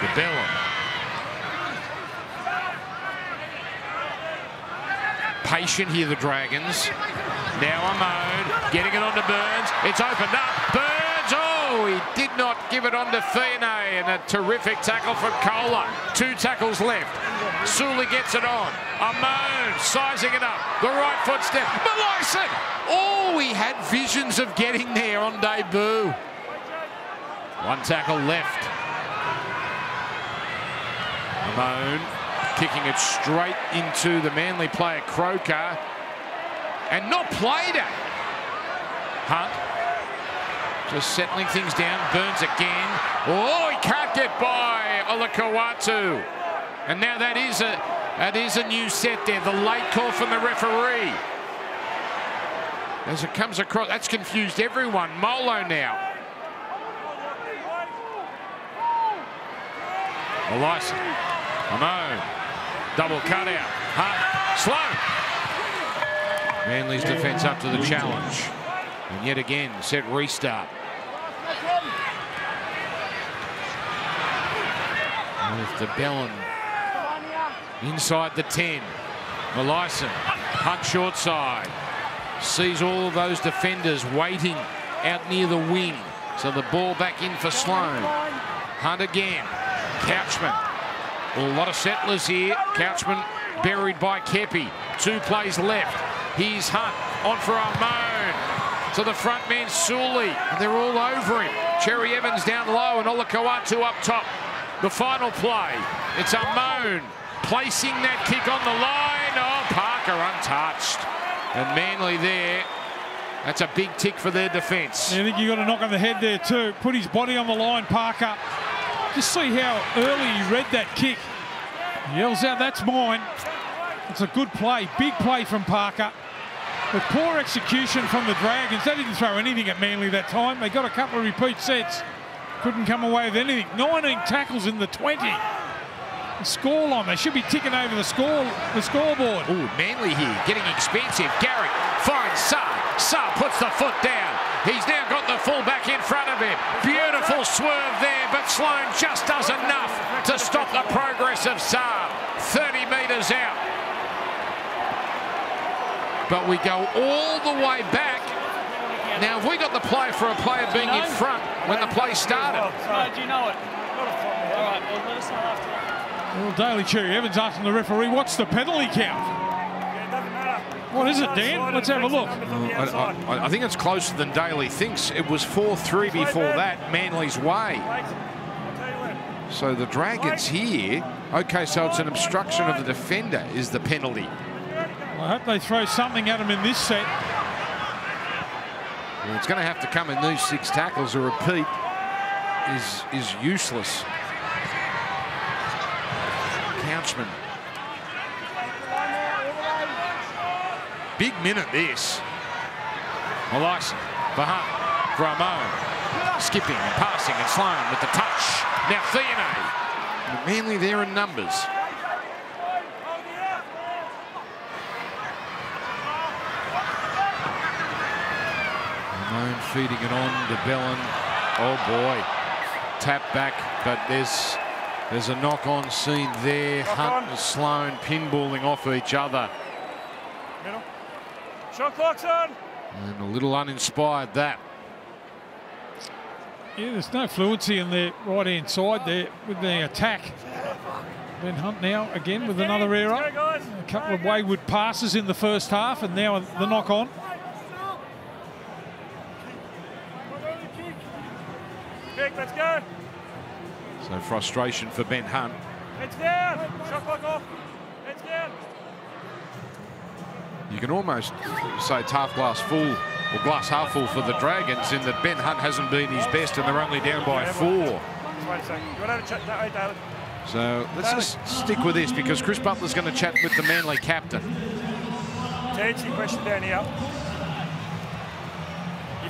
Gabella. Patient here, the Dragons. Now Amone getting it on to Burns. It's opened up. Burns oh, he did not give it on to Fiene. And a terrific tackle from Koula. Two tackles left. Suli gets it on. Amone sizing it up. The right foot step. Muhleisen! Oh, he had visions of getting there on debut. One tackle left. Amone kicking it straight into the Manly player Croker and not played it. Hunt just settling things down. Burns again. Oh, he can't get by Olakau'atu. And now that is a that is a new set there. The late call from the referee. As it comes across, that's confused everyone. Molo now. Elyson. Oh, Amone. Double cutout. Hunt. Slow. Manly's defence up to the challenge. And yet again, set restart. With de Belin inside the 10. Muhleisen, Hunt short side. Sees all of those defenders waiting out near the wing. So the ball back in for Sloan. Hunt again. Couchman. Well, a lot of settlers here. Couchman buried by Keppie. Two plays left. Here's Hunt on for Amone. To the front man, Suli. And they're all over him. Cherry Evans down low and Olakau'atu up top. The final play. It's Amone placing that kick on the line. Oh, Parker untouched. And Manly there. That's a big tick for their defence. I think you got to knock on the head there too. Put his body on the line, Parker. Just see how early he read that kick. Yells out, that's mine. It's a good play, big play from Parker. But poor execution from the Dragons. They didn't throw anything at Manly that time. They got a couple of repeat sets. Couldn't come away with anything. 19 tackles in the 20. The scoreline, they should be ticking over the score, the scoreboard. Ooh, Manly here, getting expensive. Garrick finds Saab. Saab puts the foot down. He's now got the full back in front of him. Beautiful swerve there, but Sloan just does enough to stop the progress of Saab. 30 metres out. But we go all the way back. Now, have we got the play for a player being in front when the play started? do you know it? All right, well, let us know after. Well, Daly Cherry Evans asking the referee, what's the penalty count? Yeah, it doesn't matter. What is it, Dan? Let's have a look. I, I- I think it's closer than Daly thinks. It was 4-3 before that, Manly's way. Wait, I'll tell you when. So the Dragons here, okay, so it's an obstruction of the defender is the penalty. I hope they throw something at him in this set. Well, it's going to have to come in these six tackles. A repeat is is useless. Couchman. Big minute this. Muhleisen for Hunt, for Amone. Skipping and passing and Sloan with the touch. Now Fiene. Manly there in numbers. Ramone feeding it on to Bellin. Oh boy. Tap back, but there's there's a knock-on scene there. Knock Hunt on. and Sloan pinballing off each other. Middle. Shot clock's on. And a little uninspired that. Yeah, there's no fluency in their right-hand side there with the attack. Ben Hunt now again with another error. A couple of wayward passes in the first half and now the knock-on. Vic, let's go. So frustration for Ben Hunt. Heads down. Shot clock off. Heads down. You can almost say it's half glass full or glass half full for the Dragons in that Ben Hunt hasn't been his best and they're only down by four. Wait a second. You want to chat that way, David? So let's just stick with this because Chris Butler's going to chat with the Manly captain. To answer your question down here,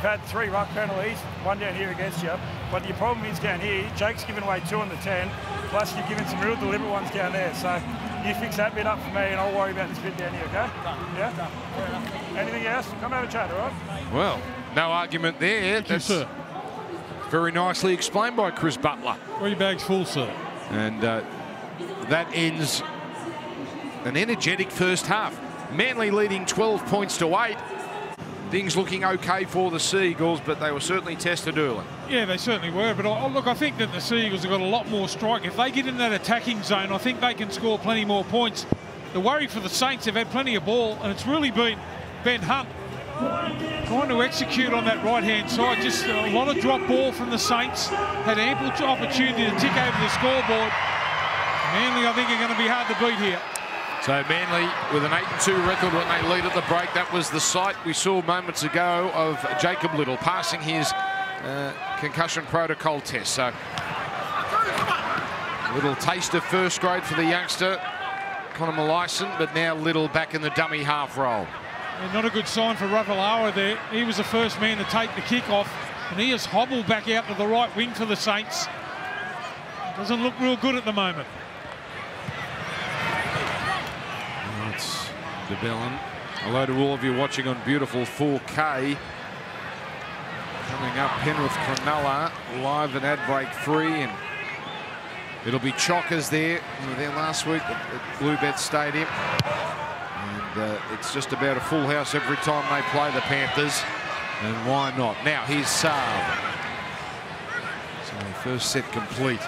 had three ruck penalties, one down here against you. But your problem is down here, Jake's given away two on the 10, plus you've given some real deliberate ones down there. So you fix that bit up for me and I'll worry about this bit down here, okay? Yeah? Anything else? Come have a chat, all right? Well, no argument there. Thank you, sir. Very nicely explained by Chris Butler. Three bags full, sir. And uh, that ends an energetic first half. Manly leading 12 points to 8. Things looking okay for the Seagulls, but they were certainly tested early. Yeah, they certainly were. But look, I think that the Seagulls have got a lot more strike. If they get in that attacking zone, I think they can score plenty more points. The worry for the Saints, they've had plenty of ball, and it's really been Ben Hunt trying to execute on that right-hand side. Just a lot of drop ball from the Saints. Had ample opportunity to tick over the scoreboard. Manly, I think, are going to be hard to beat here. So Manly with an 8-2 record when they lead at the break. That was the sight we saw moments ago of Jacob Liddle passing his uh, concussion protocol test. So a little taste of first grade for the youngster, Connor Muhleisen, but now Liddle back in the dummy half role. And not a good sign for Ravalawa there. He was the first man to take the kick off, and he has hobbled back out to the right wing for the Saints. Doesn't look real good at the moment. That's de Belin. Hello to all of you watching on beautiful 4K. Coming up, Penrith Cronulla live at ad break three, and it'll be Chockers there. We were there last week at, at Bluebet Stadium. And uh, it's just about a full house every time they play the Panthers. And why not? Now here's Saab. So first set complete.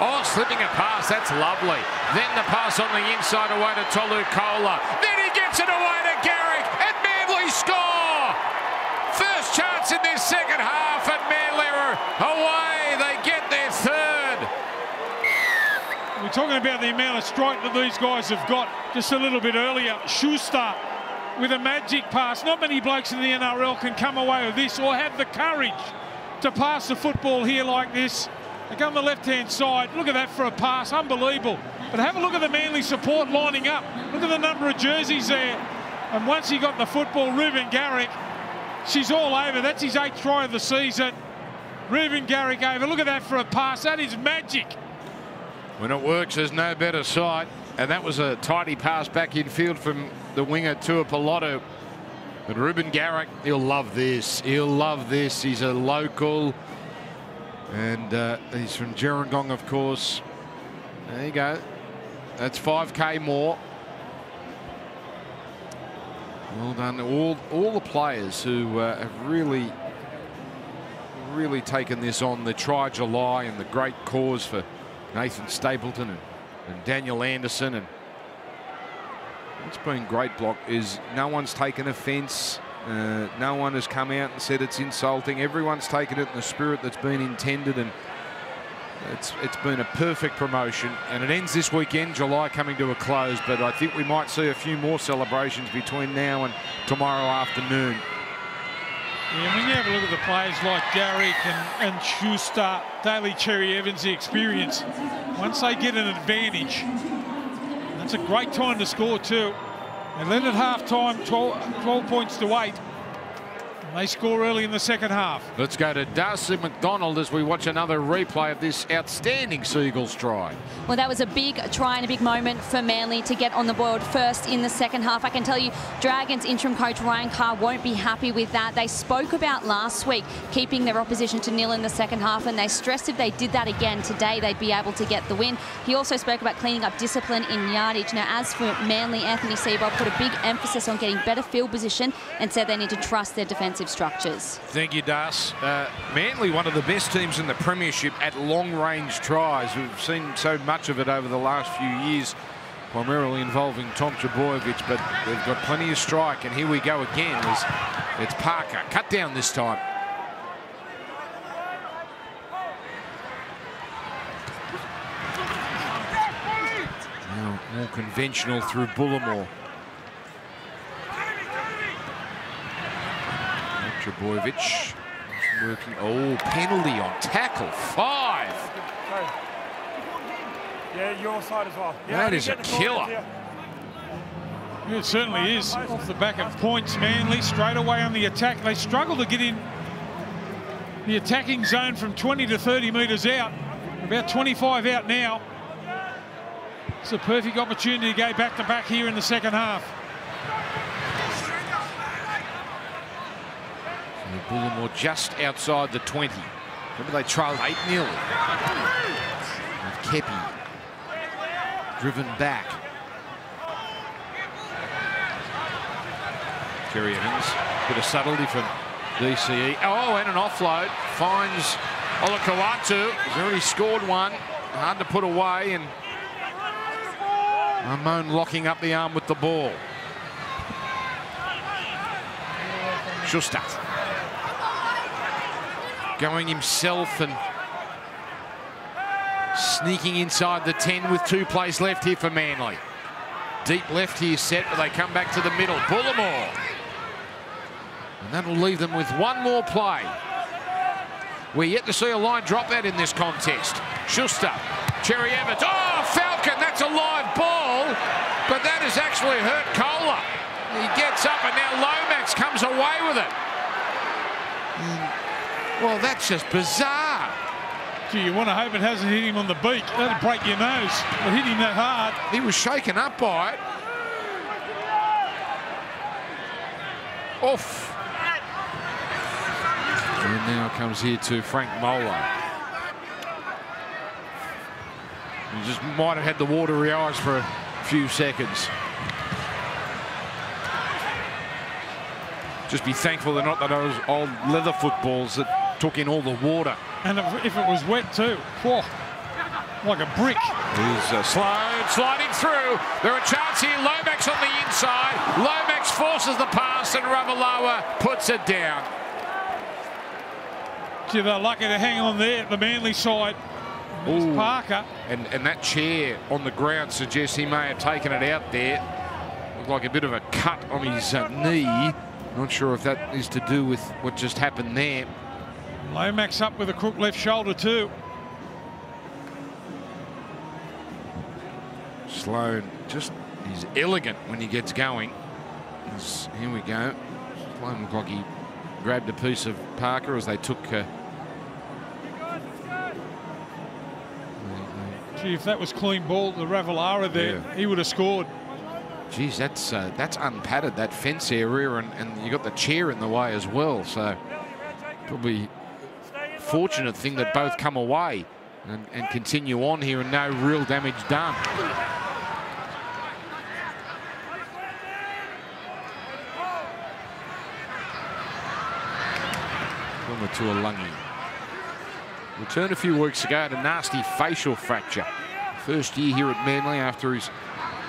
Oh, slipping a pass. That's lovely. Then the pass on the inside away to Tolu Koula. Then he gets it away to Garrick. And Manly score. First chance in this second half. And Manly are away. They get their third. We're talking about the amount of strike that these guys have got just a little bit earlier. Schuster with a magic pass. Not many blokes in the NRL can come away with this or have the courage to pass the football here like this. They go on the left-hand side. Look at that for a pass. Unbelievable. But have a look at the Manly support lining up. Look at the number of jerseys there. And once he got the football, Reuben Garrick, she's all over. That's his eighth try of the season. Reuben Garrick over. Look at that for a pass. That is magic. When it works, there's no better sight. And that was a tidy pass back in field from the winger to a Pilato. But Reuben Garrick, he'll love this. He'll love this. He's a local. And uh, he's from Gerringong, of course. There you go. That's 5K more. Well done. All, all the players who uh, have really, really taken this on the Try July and the great cause for Nathan Stapleton and, and Daniel Anderson. And what's been great, Block, is no one's taken offence. Uh, no one has come out and said it's insulting. Everyone's taken it in the spirit that's been intended, and it's it's been a perfect promotion. And it ends this weekend, July coming to a close. But I think we might see a few more celebrations between now and tomorrow afternoon. Yeah, when you have a look at the players like Garrick and, and Schuster, Daly Cherry Evans, the experience, once they get an advantage, that's a great time to score too. They then at half time, 12, 12 points to 8. And they score early in the second half. Let's go to Darcy McDonald as we watch another replay of this outstanding Seagulls try. Well, that was a big try and a big moment for Manly to get on the board first in the second half. I can tell you, Dragons interim coach Ryan Carr won't be happy with that. They spoke about last week keeping their opposition to nil in the second half, and they stressed if they did that again today, they'd be able to get the win. He also spoke about cleaning up discipline in yardage. Now, as for Manly, Anthony Seibold put a big emphasis on getting better field position and said they need to trust their defensive structures. Thank you, Das. Uh, Manly, one of the best teams in the Premiership at long-range tries. We've seen so much of it over the last few years, primarily involving Tom Trbojevic, but they've got plenty of strike. And here we go again. It's, it's Parker. Cut down this time. Now, more conventional through Bullemor. Trbojevic working. Oh, penalty on tackle. Five. Yeah, your side as well. Yeah, That you is get a killer. It certainly is. Off the back of points, Manly straight away on the attack. They struggle to get in the attacking zone from 20 to 30 metres out. About 25 out now. It's a perfect opportunity to go back to back here in the second half. And Bullemor just outside the 20. Remember they trailed 8-0. With Keppie driven back. Cherry Evans, bit of subtlety from DCE. Oh, and an offload. Finds Olakau'atu. He's already scored one. Hard to put away. And Amone locking up the arm with the ball. Schuster. Going himself and sneaking inside the 10 with two plays left here for Manly. Deep left here set, but they come back to the middle. Bullemor. And that'll leave them with one more play. We're yet to see a line drop that in this contest. Schuster, Cherry Evans. Oh, Falcon, that's a live ball, but that has actually hurt Koula. He gets up and now Lomax comes away with it. Well, that's just bizarre. Gee, you want to hope it hasn't hit him on the beak. That'd break your nose. It hit him that hard. He was shaken up by it. Off. And now comes here to Frank Molo. He just might have had the watery eyes for a few seconds. Just be thankful they're not those old leather footballs that took in all the water. And if, it was wet too, whoa, like a brick. He's uh, slide, sliding through. There are chance here. Lomax on the inside. Lomax forces the pass and Ravalawa puts it down. Gee, they're lucky to hang on there at the Manly side. There's Ooh. Parker. And, and that chair on the ground suggests he may have taken it out there. Looked like a bit of a cut on his uh, knee. Not sure if that is to do with what just happened there. Lomax up with a crook left shoulder too. Sloan just is elegant when he gets going. He's- here we go. Sloan looked like he grabbed a piece of Parker as they took. Uh, Gee, if that was clean ball to Ravalawa there, Yeah. he would have scored. Geez, that's uh, that's unpadded that fence area, and, and you got the chair in the way as well. So probably fortunate thing that both come away and, and continue on here, and no real damage done. Wilma Tuolungi. Returned a few weeks ago had a nasty facial fracture. First year here at Manly after his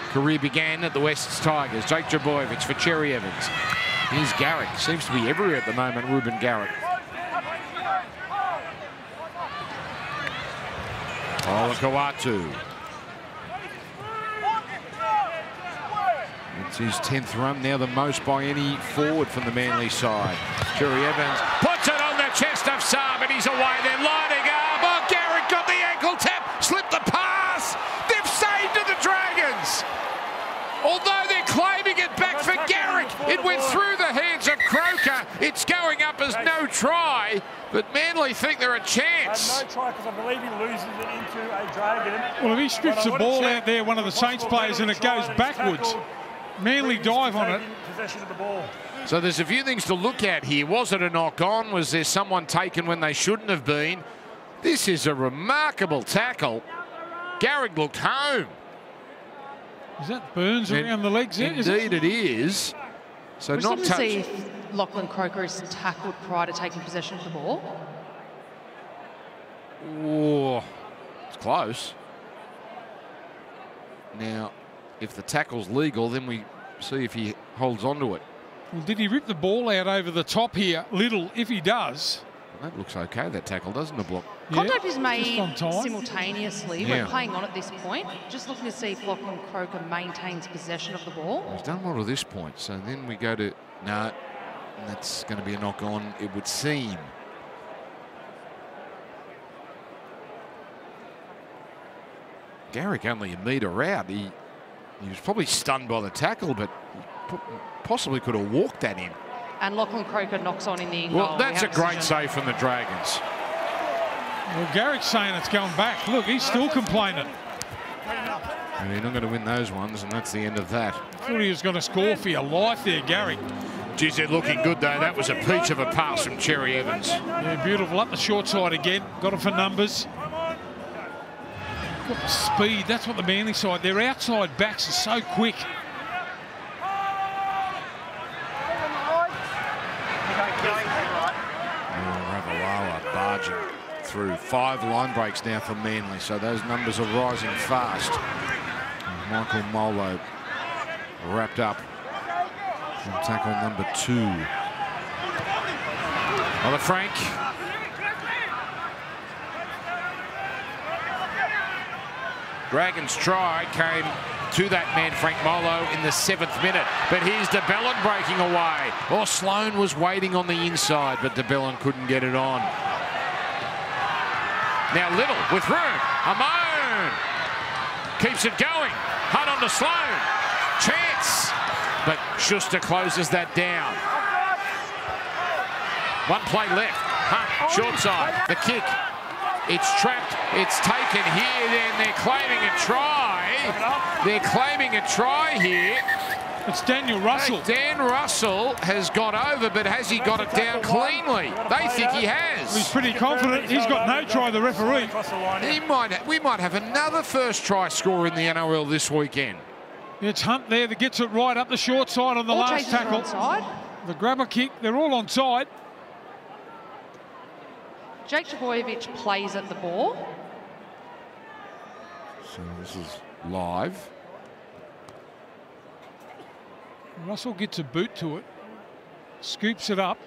career began at the Wests Tigers. Jake Trbojevic for Cherry Evans. Here's Garrick. Seems to be everywhere at the moment, Reuben Garrick. Olakau'atu. It's his 10th run, now the most by any forward from the Manly side. Cherry Evans puts it on the chest of Saab and he's away there, lining up. Oh, Garrick got the ankle tap, slipped the pass. They've saved to the Dragons. Although they're claiming it back for Garrick, it went through It's going up as no try, but Manly think they're a And chance. no try because I believe he loses it into a dragon. Well, if he strips But the ball out there, one of the Saints possible players, and it goes try, backwards, tackled, Manly dive on it. Possession of the ball. So there's a few things to look at here. Was it a knock on? Was there someone taken when they shouldn't have been? This is a remarkable tackle. Garrick looked home. Is that Burns In- around the legs there? Is it? Indeed it is. So not looking to see touch. if Lachlan Croker is tackled prior to taking possession of the ball. Oh, it's close. Now, if the tackle's legal, then we see if he holds on to it. Well, did he rip the ball out over the top here? Little, if he does. That looks okay, that tackle, doesn't it, Block? yeah, Contact is made simultaneously Yeah. when playing on at this point. Just looking to see if Lachlan Croker maintains possession of the ball. He's done well to this point, so then we go to... No, that's going to be a knock on, it would seem. Garrick only a metre out. He, he was probably stunned by the tackle, but possibly could have walked that in. And Lachlan Croker knocks on in the end Well, goal. We that's a have great save from the Dragons. Well, Garrick's saying it's going back. Look, he's still complaining. And you're not going to win those ones, and that's the end of that. Thought he was going to score for your life there, Garrick. Geez, they're looking good though. That was a peach of a pass from Cherry Evans. Yeah, beautiful. Up the short side again. Got it for numbers. Got the speed. That's what the Manly side. Their outside backs are so quick. Through five line breaks now for Manly, so those numbers are rising fast. Michael Molo wrapped up on tackle number two. Oliver Frank. Dragons try came to that man, Frank Molo, in the seventh minute. But here's De Belin breaking away. Or oh, Sloan was waiting on the inside, but De Belin couldn't get it on. Now Liddle with room. Amone keeps it going. Hunt on to Sloan. Chance. But Schuster closes that down. One play left. Hunt, short side. The kick. It's trapped. It's taken here. Then they're claiming a try. They're claiming a try here. It's Daniel Russell. Dan Russell has got over, but has he got it down cleanly? They think he has. He's pretty confident. He's got no try, the referee. He might, we might have another first try score in the NRL this weekend. It's Hunt there that gets it right up the short side on the all last tackle. The grabber kick, they're all on side. Jake Trbojevic plays at the ball. So this is live. Russell gets a boot to it, scoops it up.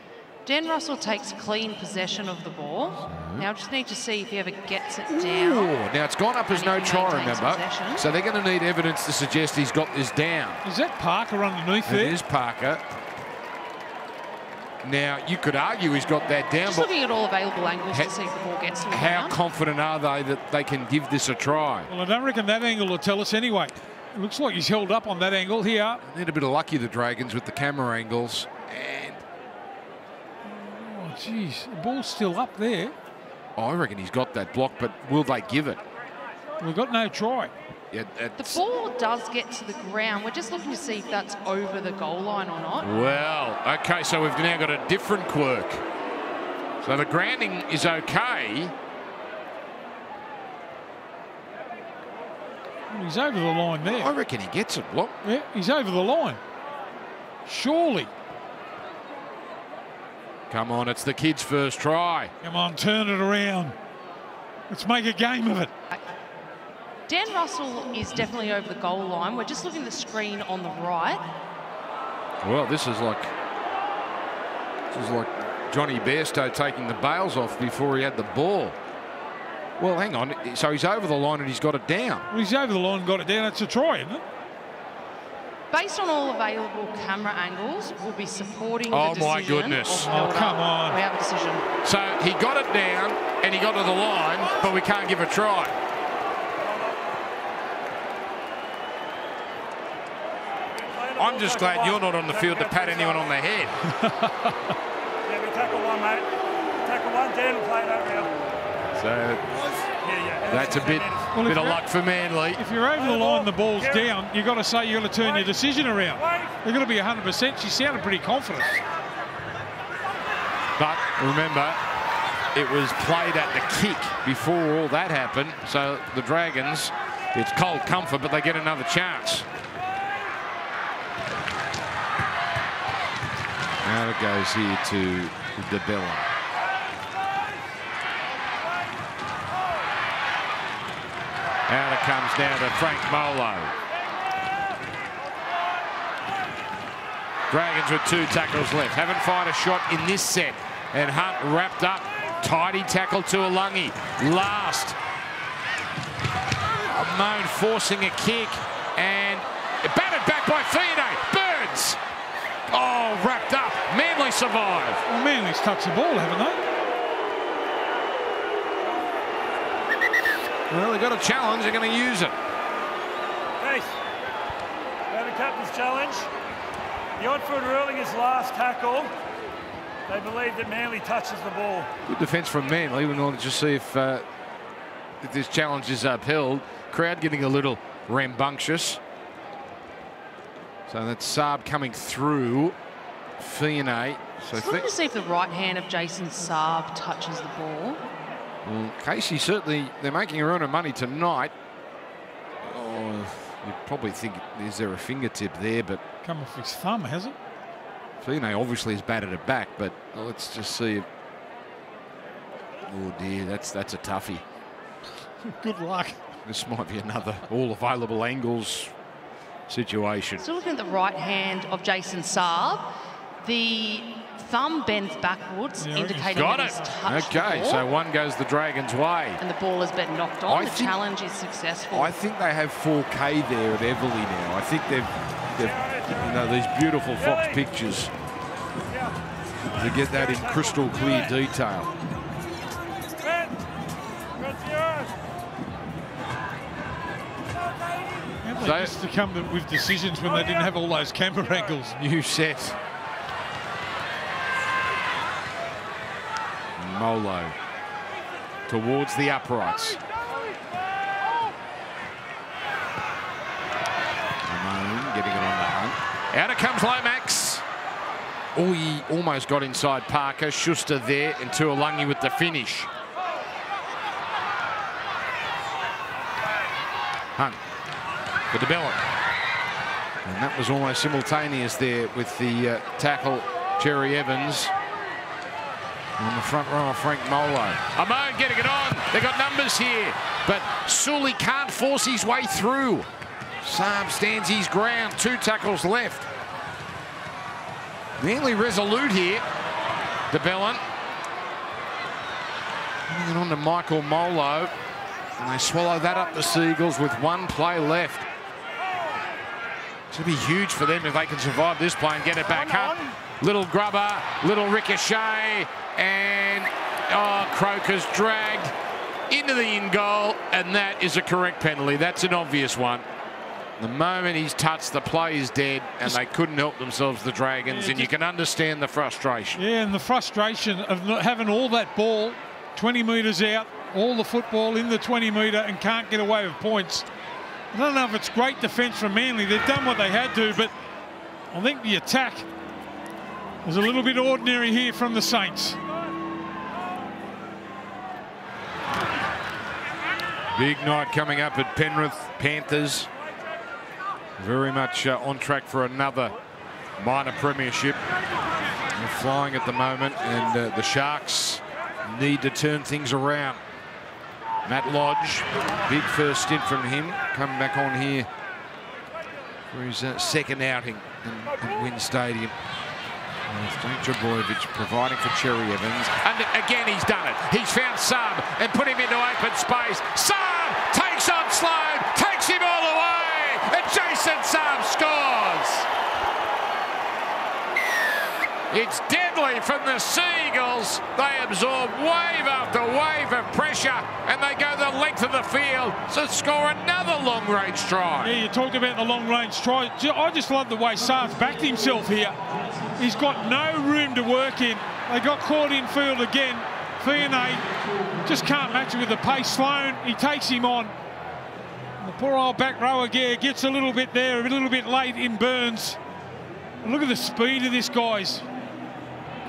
Dan Russell takes clean possession of the ball. So. Now just need to see if he ever gets it down. Ooh, now it's gone up as no try, remember? Possession. So they're going to need evidence to suggest he's got this down. Is that Parker underneath it there? It is Parker. Now, you could argue he's got that down. Just looking at all available angles to see if the ball gets to the How ground. confident are they that they can give this a try? Well, I don't reckon that angle will tell us anyway. It looks like he's held up on that angle here. Need a bit of lucky, the Dragons, with the camera angles. And... Jeez. The ball's still up there. Oh, I reckon he's got that block, but will they give it? We've got no try. Yeah, the ball does get to the ground. We're just looking to see if that's over the goal line or not. Well, okay, so we've now got a different quirk. So the grounding is okay. He's over the line there. I reckon he gets it. Look. Yeah, he's over the line. Surely. Come on, it's the kid's first try. Come on, turn it around. Let's make a game of it. Dan Russell is definitely over the goal line. We're just looking at the screen on the right. Well, this is like this is like Jonny Bairstow taking the bails off before he had the ball. Well, hang on. So he's over the line and he's got it down. Well, he's over the line and got it down. It's a try, isn't it? Based on all available camera angles, we'll be supporting oh the decision. Oh, my goodness. Oh, come on. We have a decision. So he got it down and he got to the line, but we can't give a try. I'm just glad you're not on the field to pat anyone on the head. [LAUGHS] yeah, we tackle one, mate. Tackle one, Dan will play that round. So yeah, yeah. that's a bit, well, bit of luck for Manly. If you're over the line, the ball's down, you've got to say you've got to turn your decision around. You've got to be 100%. She sounded pretty confident. But remember, it was played at the kick before all that happened. So the Dragons, it's cold comfort, but they get another chance. Now it goes here to De Out it comes now to Frank Molo. Dragons with two tackles left. Haven't fired a shot in this set. And Hunt wrapped up. Tidy tackle to Alungi. Last. Moan forcing a kick. And batted back by Fione. Burns. Oh, wrapped up. Manly survive. Well, Manly's touched the ball, haven't they? Well, they got a challenge. They're going to use it. Case. We have a captain's challenge. The Oddfoot ruling his last tackle. They believe that Manly touches the ball. Good defence from Manly. We want to just see if, uh, if this challenge is upheld. Crowd getting a little rambunctious. So that's Saab coming through Fionney. So Just looking to see if the right hand of Jason Saab touches the ball. Well, Casey certainly, they're making a run of money tonight. Oh, you'd probably think, is there a fingertip there? But Come off his thumb, has it? Fionney obviously has batted it back, but let's just see. If, oh dear, that's that's a toughie. [LAUGHS] Good luck. This might be another all available angles situation. Still looking at the right hand of Jason Saab. The thumb bends backwards, Yeah, indicating Got that it. he's touched Okay, the ball, so one goes the Dragons' way. and the ball has been knocked on. I the think- challenge is successful. I think they have 4K there at Everley now. I think they've, they've you know, these beautiful Fox pictures to get that in crystal clear detail. Red. Yours. They So- used to come with decisions when they didn't have all those camera angles. New set. Molo towards the uprights. Ramon getting it on the hunt. Out it comes Lomax. Oh, he almost got inside Parker. Schuster there and Tuolungi with the finish. Hunt for de Belin. And that was almost simultaneous there with the uh, tackle, Cherry Evans. On the front row Frank Molo. Amone getting it on. They've got numbers here. But Suli can't force his way through. Saab stands his ground. Two tackles left. Nearly resolute here. de Belin. It on to Michael Molo. And they swallow that up the Seagulls with one play left. To be huge for them if they can survive this play and get it back up. Little grubber, little ricochet, and oh, Croker's dragged into the in goal, and that is a correct penalty. That's an obvious one. The moment he's touched, the play is dead, and they couldn't help themselves, the Dragons, Yeah, and you can understand the frustration. Yeah, and the frustration of not having all that ball 20 metres out, all the football in the 20 metre and can't get away with points. I don't know if it's great defence from Manly. They've done what they had to, but I think the attack was a little bit ordinary here from the Saints. Big night coming up at Penrith Panthers. Very much uh, on track for another minor premiership. They're flying at the moment, and uh, the Sharks need to turn things around. Matt Lodge, big first stint from him, coming back on here for his uh, second outing in, in WIN Stadium. Stank Trbojevic providing for Cherry Evans. And again, he's done it. He's found Saab and put him into open space. Saab takes on Sloan, takes him all the way, and Jason Saab scores. It's from the Seagulls. They absorb wave after wave of pressure, and they go the length of the field to score another long-range try. Yeah, you talked about the long range try. I just love the way Saab's backed himself here. He's got no room to work in. They got caught in field again. Fionney just can't match it with the pace. Sloan, he takes him on. The poor old back rower gear gets a little bit there, a little bit late in Burns. Look at the speed of this, guys.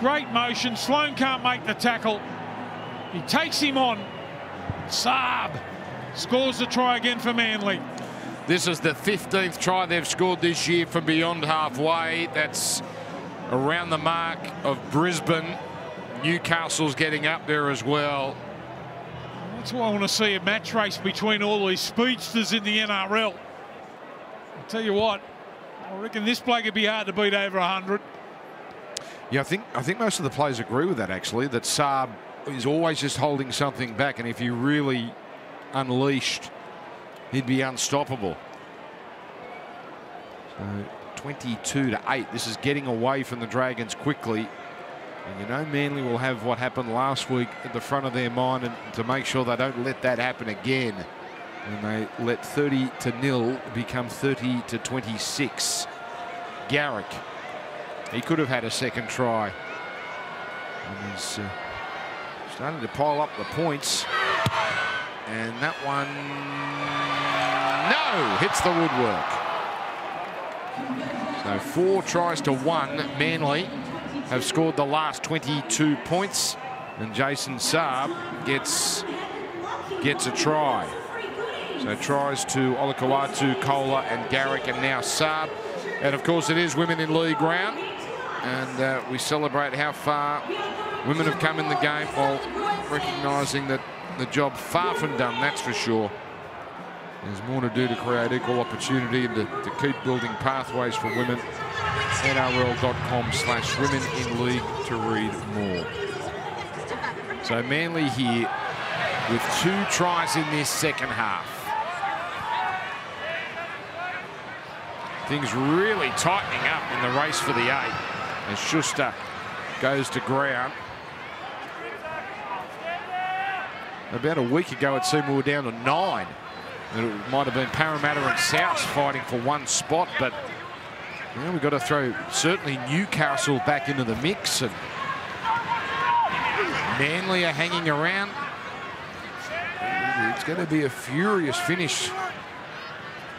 Great motion. Sloan can't make the tackle. He takes him on. Saab scores the try again for Manly. This is the 15th try they've scored this year from beyond halfway. That's around the mark of Brisbane. Newcastle's getting up there as well. That's why I want to see a match race between all these speedsters in the NRL. I'll tell you what, I reckon this bloke would be hard to beat over 100. Yeah, I think I think most of the players agree with that actually. That Saab is always just holding something back, and if he really unleashed, he'd be unstoppable. So 22 to 8. This is getting away from the Dragons quickly. And you know Manly will have what happened last week at the front of their mind and to make sure they don't let that happen again. And they let 30 to nil become 30 to 26. Garrick he could have had a second try. And he's uh, starting to pile up the points. And that one, no, hits the woodwork. So four tries to one, Manly. have scored the last 22 points. And Jason Saab gets, gets a try. So tries to Olakau'atu, Koula and Garrick and now Saab. And of course it is women in league round. And uh, we celebrate how far women have come in the game while recognising that the job far from done, that's for sure. There's more to do to create equal opportunity and to, to keep building pathways for women. NRL.com slash women in league to read more. So Manly here with two tries in this second half. Things really tightening up in the race for the eight as Schuster goes to ground. About a week ago, it seemed we were down to nine. It might have been Parramatta and South fighting for one spot, but we've got to throw certainly Newcastle back into the mix. And Manly are hanging around. It's going to be a furious finish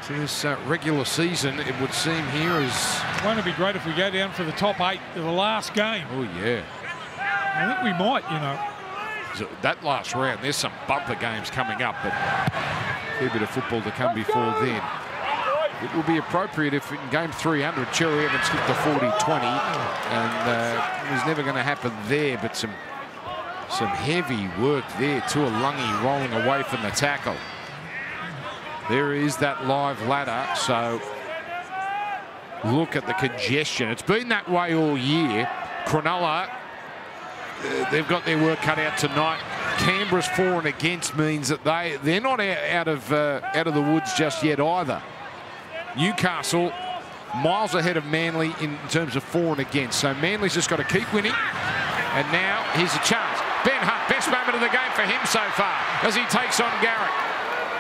this uh, regular season, it would seem here is... Won't it be great if we go down for the top eight of the last game? Oh, yeah. I think we might, you know. So that last round, there's some bumper games coming up, but a fair bit of football to come before then. It will be appropriate if in game 300, Cherry Evans hit the 40-20, and uh, it was never going to happen there, but some some heavy work there. Tuilagi rolling away from the tackle. There is that live ladder. So look at the congestion. It's been that way all year. Cronulla, uh, they've got their work cut out tonight. Canberra's for and against means that they they're not out of uh, out of the woods just yet either. Newcastle miles ahead of Manly in terms of for and against. So Manly's just got to keep winning. And now here's a chance. Ben Hunt, best moment of the game for him so far as he takes on Garrick.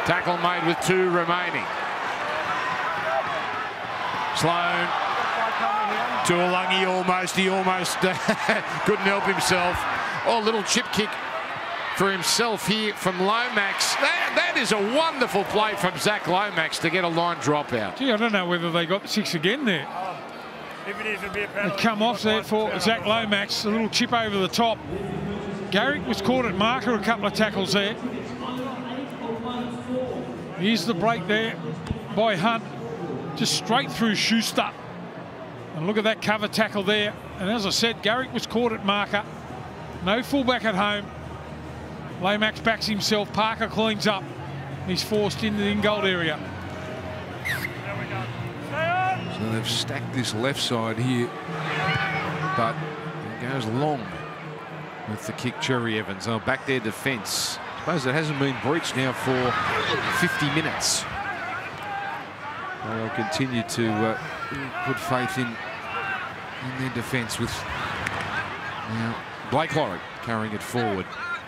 Tackle made with two remaining. Sloan. Tuilagi almost, he almost [LAUGHS] couldn't help himself. Oh, little chip kick for himself here from Lomax. That, that is a wonderful play from Zac Lomax to get a line dropout. Gee, I don't know whether they got six again there. If it is, it'll be a penalty. They come off there for Zac Lomax, a little chip over the top. Garrick was caught at marker a couple of tackles there. Here's the break there by Hunt. Just straight through Schuster. And look at that cover tackle there. And as I said, Garrick was caught at marker. No fullback at home. Lomax backs himself. Parker cleans up. He's forced into the in-goal area. So they've stacked this left side here. But it goes long with the kick, Cherry Evans. Oh, back their defence. Suppose it hasn't been breached now for 50 minutes. They'll continue to uh, put faith in, in their defence with now Blake Lawrie carrying it forward.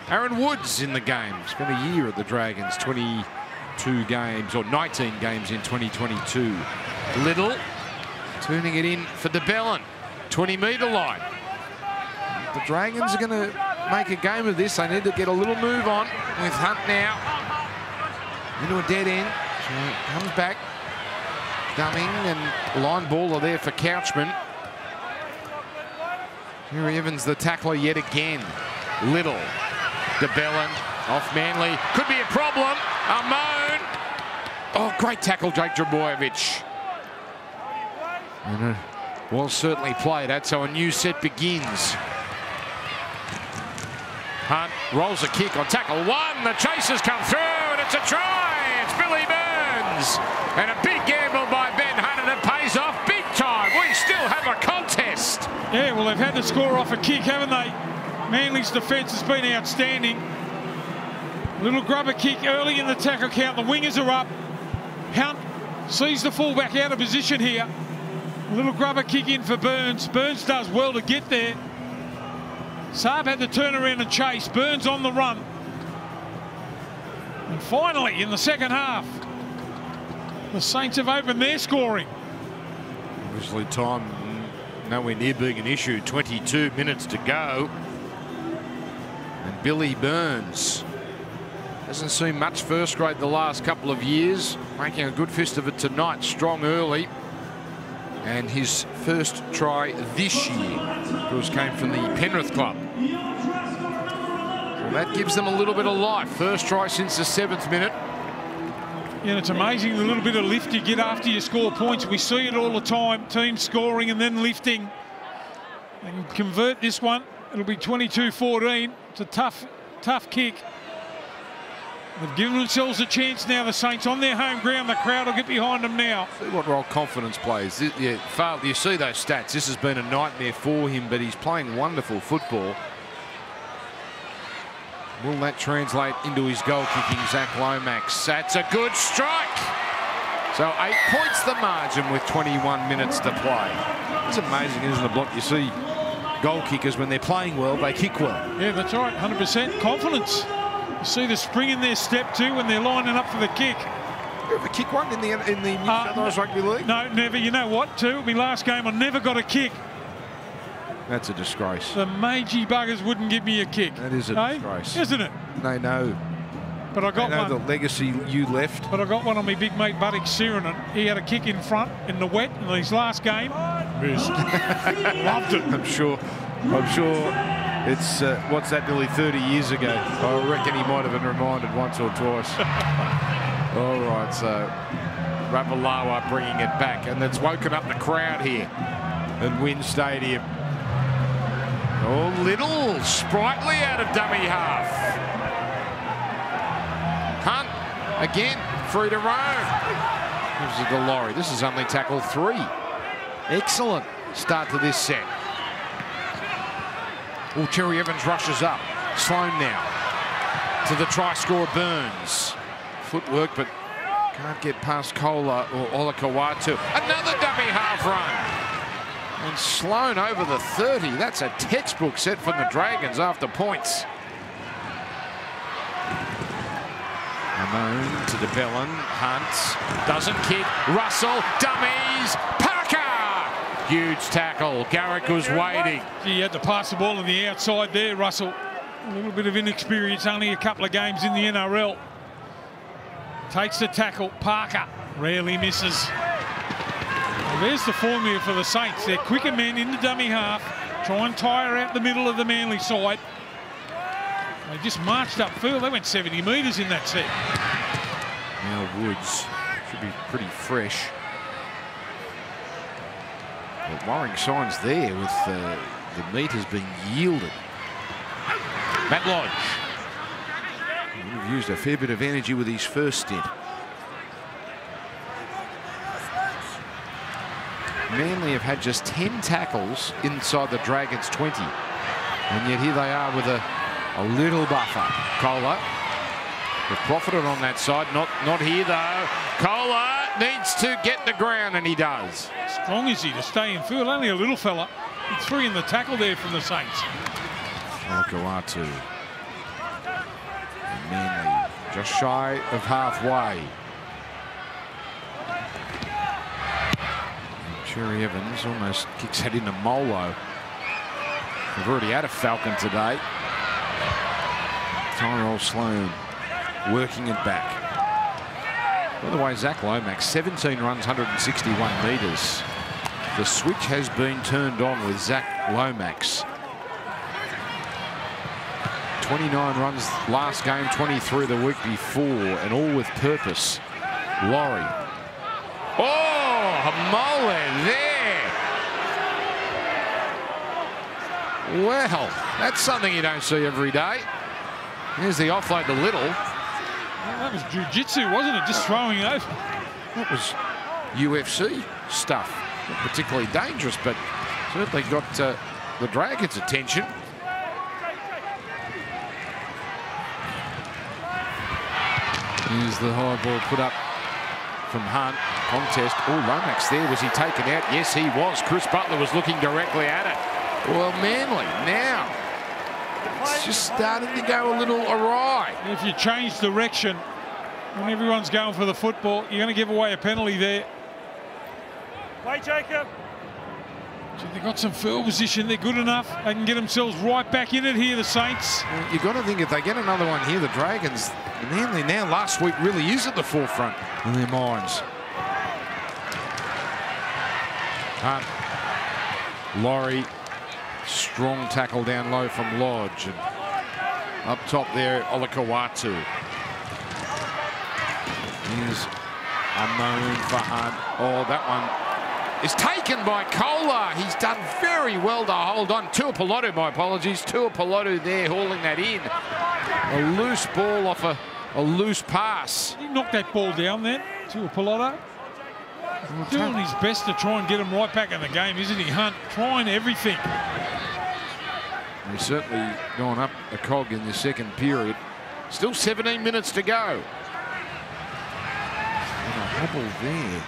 Aaron Woods in the game. Spent a year at the Dragons, 22 games or 19 games in 2022. Liddle turning it in for de Belin, 20 metre line. The Dragons are going to make a game of this. They need to get a little move on with Hunt now into a dead end. So comes back, dumbing and line ball are there for Couchman. Here Evans, the tackler yet again. Liddle, de Belin off Manly. Could be a problem. Amone. Oh, great tackle, Jake Trbojevic. And, uh, well, certainly played. That's how a new set begins. Hunt rolls a kick on tackle one. The chasers come through and it's a try. It's Billy Burns. And a big gamble by Ben Hunt and it pays off big time. We still have a contest. Yeah, well, they've had to score off a kick, haven't they? Manly's defence has been outstanding. Little grubber kick early in the tackle count. The wingers are up. Hunt sees the fullback out of position here. A little grubber kick in for Burns. Burns does well to get there. Saab had to turn around and chase. Burns on the run. And finally, in the second half, the Saints have opened their scoring. Obviously, time nowhere near being an issue. 22 minutes to go. And Billy Burns hasn't seen much first grade the last couple of years. Making a good fist of it tonight. Strong early. And his first try this year, of came from the Penrith club. Well, that gives them a little bit of life. First try since the seventh minute. Yeah, it's amazing the little bit of lift you get after you score points. We see it all the time, teams scoring and then lifting. And convert this one, it'll be 22-14. It's a tough, tough kick. They've given themselves a chance now, the Saints, on their home ground. The crowd will get behind them now. See what role confidence plays. Yeah, failed, you see those stats. This has been a nightmare for him, but he's playing wonderful football. Will that translate into his goal kicking, Zac Lomax? That's a good strike. So eight points the margin with 21 minutes to play. It's amazing, isn't it, Block? You see goal kickers, when they're playing well, they kick well. Yeah, that's right, 100% confidence. See the spring in their step too when they're lining up for the kick. You ever kick one in the in the New South Rugby League? No, never. You know what, too? My last game, I never got a kick. That's a disgrace. The Meiji buggers wouldn't give me a kick. That is a eh? disgrace. Isn't it? They know. But I They got know one. the legacy you left. But I got one on my big mate Buddick Sironen. He had a kick in front in the wet in his last game. Missed. [LAUGHS] Loved it. I'm sure. I'm sure it's uh, what's that? Nearly 30 years ago. I reckon he might have been reminded once or twice. [LAUGHS] All right, so Ravalawa bringing it back, and it's woken up the crowd here at WIN Stadium. Oh, little sprightly out of dummy half. Hunt again, free to roam. This is the lorry. This is only tackle three. Excellent start to this set. Oh, Cherry Evans rushes up. Sloan now to the try scorer Burns. Footwork, but can't get past Koula or Olakau'atu. Another dummy half run. And Sloan over the 30. That's a textbook set from the Dragons after points. Ramon to de Belin. Hunt doesn't kick. Russell dummies. Huge tackle. Garrick was waiting. He had to pass the ball on the outside there, Russell. A little bit of inexperience, only a couple of games in the NRL. Takes the tackle. Parker rarely misses. Well, there's the formula for the Saints. They're quicker men in the dummy half. Try and tire out the middle of the Manly side. They just marched upfield. They went 70 metres in that set. Now Woods should be pretty fresh. But worrying signs there with uh, the has been yielded. Matt Lodge. Would have used a fair bit of energy with his first stint. Manly have had just 10 tackles inside the Dragons 20. And yet here they are with a, a little buffer. Koula They've profited on that side. Not not here though. Koula needs to get the ground and he does. Strong is he to stay in field? Only a little fella. He threw in the tackle there from the Saints. And Manly just shy of halfway. And Cherry Evans almost kicks that into Molo. We've already had a Falcon today. Tyrell Sloan working it back. By the way, Zac Lomax, 17 runs, 161 metres. The switch has been turned on with Zac Lomax. 29 runs last game, 23 the week before, and all with purpose. Lawrie. Oh, Mole there. Well, that's something you don't see every day. Here's the offload to Liddle. That was jiu-jitsu, wasn't it? Just throwing it over. That was UFC stuff. Not particularly dangerous, but certainly got uh, the Dragons' attention. Here's the high ball put up from Hunt. Contest. Oh, Lomax there. Was he taken out? Yes, he was. Chris Butler was looking directly at it. Well, Manly now. It's just starting to go a little awry. If you change direction when everyone's going for the football, you're going to give away a penalty there. Play, Jacob. They've got some field position. They're good enough. They can get themselves right back in it here, the Saints. Well, You've got to think if they get another one here, the Dragons, Manly now last week really is at the forefront in their minds. Hunt. Lawrie. Strong tackle down low from Lodge. And up top there, Olakau'atu. Here's a moan for Hunt. Oh, that one is taken by Koula. He's done very well to hold on. Tuipulotu, my apologies. Tua Tuipulotu there hauling that in. A loose ball off a, a loose pass. He knocked that ball down then to Tuipulotu. Doing his best to try and get him right back in the game, isn't he, Hunt? Trying everything. He's certainly gone up a cog in the second period. Still 17 minutes to go. Hobble there.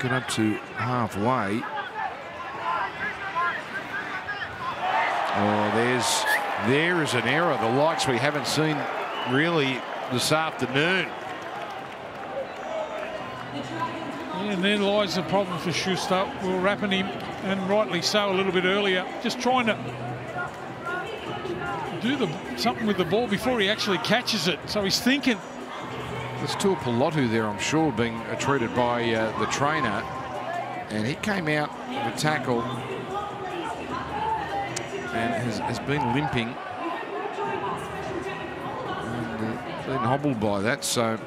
So, up to halfway. Oh, there's there is an error, the likes we haven't seen really this afternoon. And there lies the problem for Schuster. We are wrapping him, and rightly so, a little bit earlier. Just trying to do the something with the ball before he actually catches it. So he's thinking. There's Tuipulotu there, I'm sure, being treated by uh, the trainer. And he came out of a tackle and has, has been limping and uh, been hobbled by that. So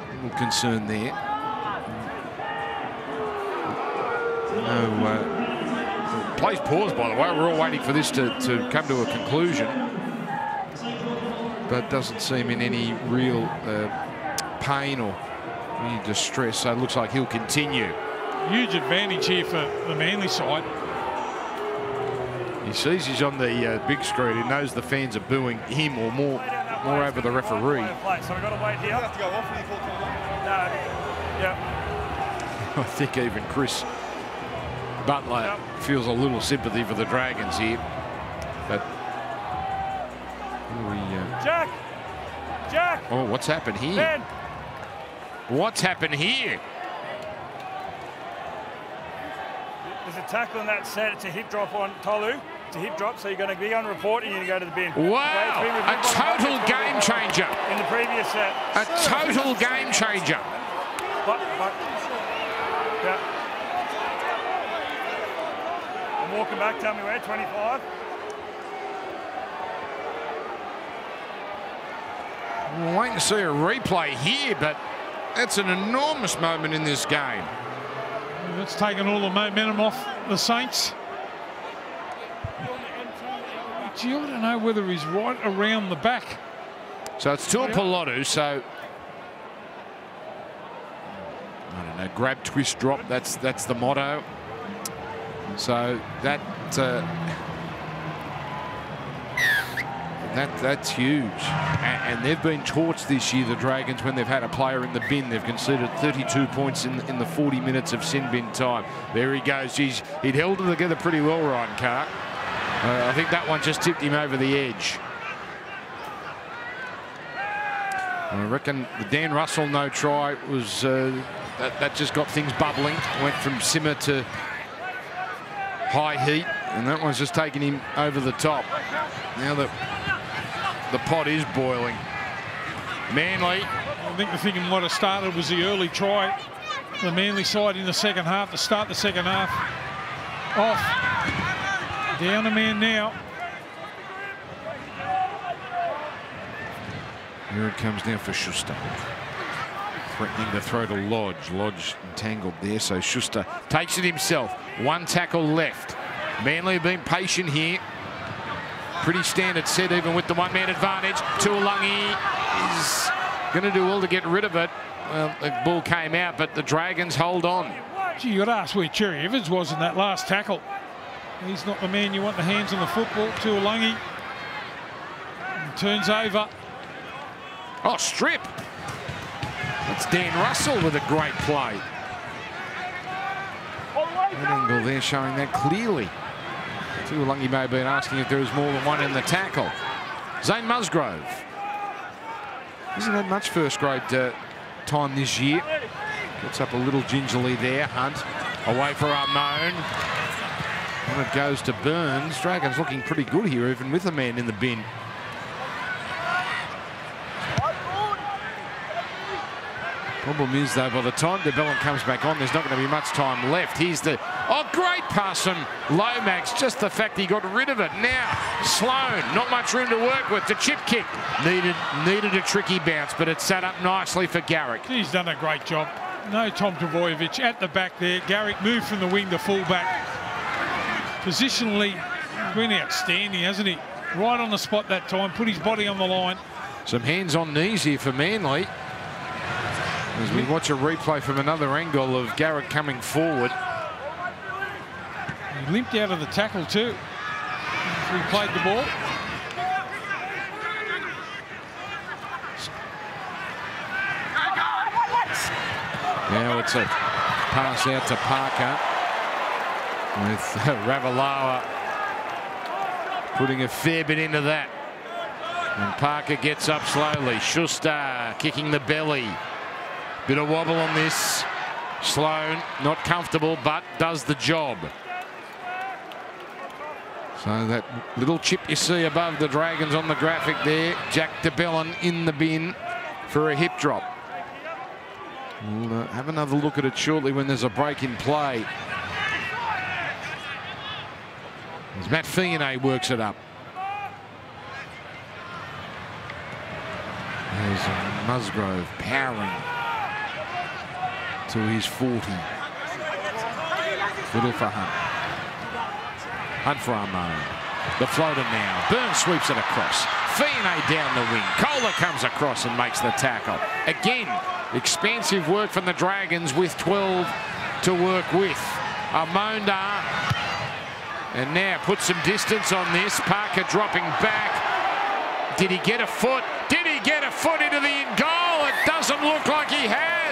a little concern there. No, uh, plays pause, by the way. We're all waiting for this to, to come to a conclusion. But doesn't seem in any real uh, pain or any distress. So it looks like he'll continue. Huge advantage here for the Manly side. He sees he's on the uh, big screen. He knows the fans are booing him or more more over the referee. So we've got to wait here. have to go off No. Yeah. [LAUGHS] I think even Chris Butler yep. feels a little sympathy for the Dragons here. But we, uh... Jack! Jack! Oh, what's happened here? Ben. What's happened here? There's a tackle in that set. It's a hip drop on Tolu. It's a hip drop, so you're going to be on report and you're going to go to the bin. Wow, a total game changer. In the previous set. A total game changer. But, but, yeah. I'm walking back, tell me where, 25? We're waiting to see a replay here, but that's an enormous moment in this game. That's taken all the momentum off the Saints. Gee, I don't know whether he's right around the back. So it's still Pilotu, so I don't know, grab, twist, drop, that's that's the motto. So that uh, that that's huge. And, and, they've been torched this year, the Dragons, when they've had a player in the bin. They've conceded 32 points in, in the 40 minutes of sin bin time. There he goes. He's, he'd held it together pretty well, Ryan Carr. Uh, I think that one just tipped him over the edge. I reckon the Dan Russell no try was uh, that, that just got things bubbling. Went from simmer to high heat, and that one's just taking him over the top. Now that the pot is boiling. Manly. I think the thing he might have started was the early try. The Manly side in the second half to start the second half off. Down a man now. Here it comes now for Schuster. Threatening to throw to Lodge. Lodge entangled there, so Schuster takes it himself. One tackle left. Manly have been patient here. Pretty standard set even with the one-man advantage. Tuolungi is going to do well to get rid of it. Well, the ball came out, but the Dragons hold on. Gee, you got to ask where Cherry Evans was in that last tackle. He's not the man you want the hands on the football. Tuolungi turns over. Oh, strip. That's Dan Russell with a great play. That angle there showing that clearly. Tuolungi may have been asking if there was more than one in the tackle. Zane Musgrove. Hasn't had much first grade uh, time this year. Gets up a little gingerly there. Hunt away for Amone. And it goes to Burns. Dragons looking pretty good here, even with a man in the bin. Problem is, though, by the time de Belin comes back on, there's not going to be much time left. Here's the... Oh, great pass from Lomax. Just the fact he got rid of it. Now, Sloan, not much room to work with. The chip kick. Needed, needed a tricky bounce, but it sat up nicely for Garrick. He's done a great job. No Tom Trbojevic at the back there. Garrick moved from the wing to fullback. Positionally, been outstanding, hasn't he? Right on the spot that time, put his body on the line. Some hands on knees here for Manly. As we watch a replay from another angle of Garrick coming forward. He limped out of the tackle too. He played the ball. Now it's a pass out to Parker with uh, Ravalawa putting a fair bit into that. And Parker gets up slowly. Schuster kicking the belly. Bit of wobble on this. Sloan, not comfortable, but does the job. So that little chip you see above the Dragons on the graphic there, Jack de Belin in the bin for a hip drop. We'll uh, have another look at it shortly when there's a break in play. As Matt Feagai works it up. There's Musgrove powering to his 40. Liddle for Hunt. Hunt for Amone. The floater now. Burns sweeps it across. Feagai down the wing. Koula comes across and makes the tackle. Again, expansive work from the Dragons with 12 to work with. Amonda. And now put some distance on this. Parker dropping back. Did he get a foot? Did he get a foot into the in goal? It doesn't look like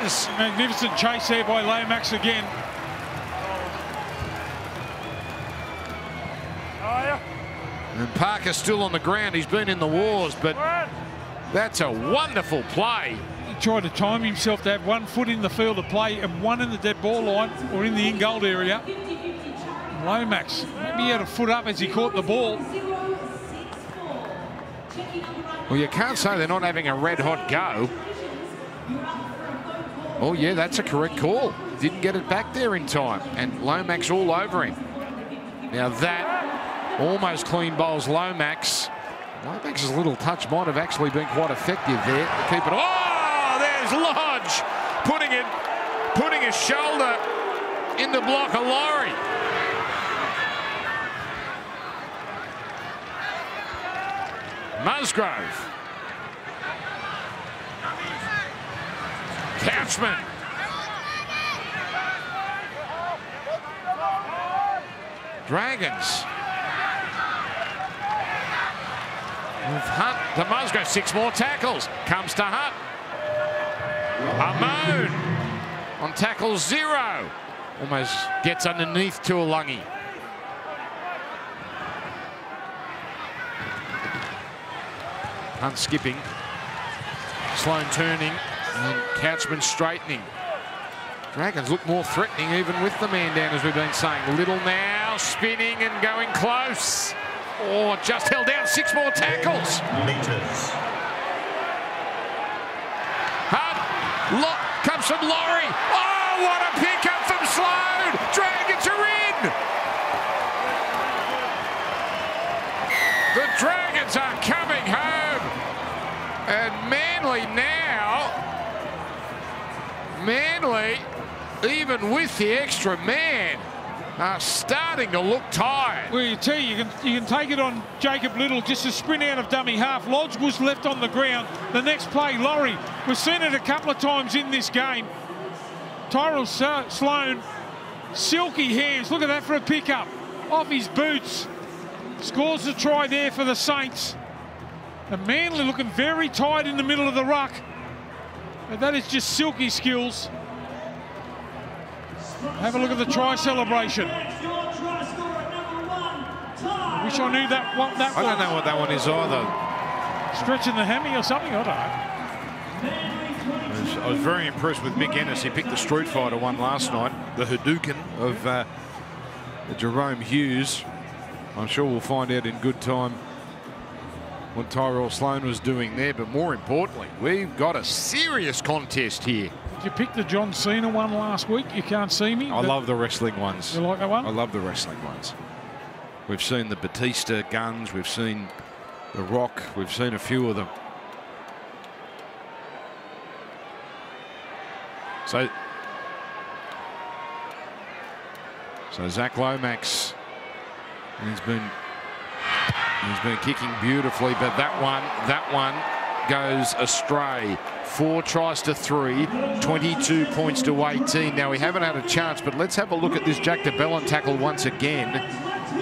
has. Magnificent chase there by Lomax again. And Parker's still on the ground. He's been in the wars, but that's a wonderful play. He tried to time himself to have one foot in the field of play and one in the dead ball line or in the in-goal area. Lomax, maybe he had a foot up as he caught the ball. Well, you can't say they're not having a red-hot go. Oh, yeah, that's a correct call. Didn't get it back there in time. And Lomax all over him. Now that almost clean bowls Lomax. Lomax's little touch might have actually been quite effective there. Keep it. Oh, there's Lodge putting it, putting his shoulder in the block of Lawrie. Musgrove Couchman. Dragons. With Hunt to Musgrove, six more tackles. Comes to Hunt. Amone on tackle zero. Almost gets underneath to Tuolungi. Hunt skipping. Sloan turning. And Couchman straightening. Dragons look more threatening even with the man down, as we've been saying. Liddle now, spinning and going close. Oh, just held down six more tackles. Meters. Hunt, Lo comes from Lawrie. Oh, what a pickup from Sloan. Dragons are in. The Dragons are coming home. And Manly now Manly, even with the extra man, are starting to look tired. Well, you tell you, you can, you can take it on Jacob Liddle, just a sprint out of dummy half. Lodge was left on the ground. The next play, Lawrie. We've seen it a couple of times in this game. Tyrell Sloan, silky hands. Look at that for a pickup. Off his boots. Scores a try there for the Saints. And Manly looking very tight in the middle of the ruck. And that is just silky skills. Have a look at the try celebration. I wish I knew that what that I don't know what that one is either. Stretching the hammy or something, I don't know. I was, I was very impressed with Mick Ennis. He picked the Street Fighter one last night, the Hadouken of uh, Jerome Hughes. I'm sure we'll find out in good time what Tyrell Sloan was doing there. But more importantly, we've got a serious contest here. Did you pick the John Cena one last week? You can't see me. I love the wrestling ones. You like that one? I love the wrestling ones. We've seen the Batista guns. We've seen the Rock. We've seen a few of them. So, so Zac Lomax, he's been he's been kicking beautifully, but that one that one goes astray. Four tries to three, 22 points to 18. Now we haven't had a chance, but let's have a look at this Jack de Belin tackle once again,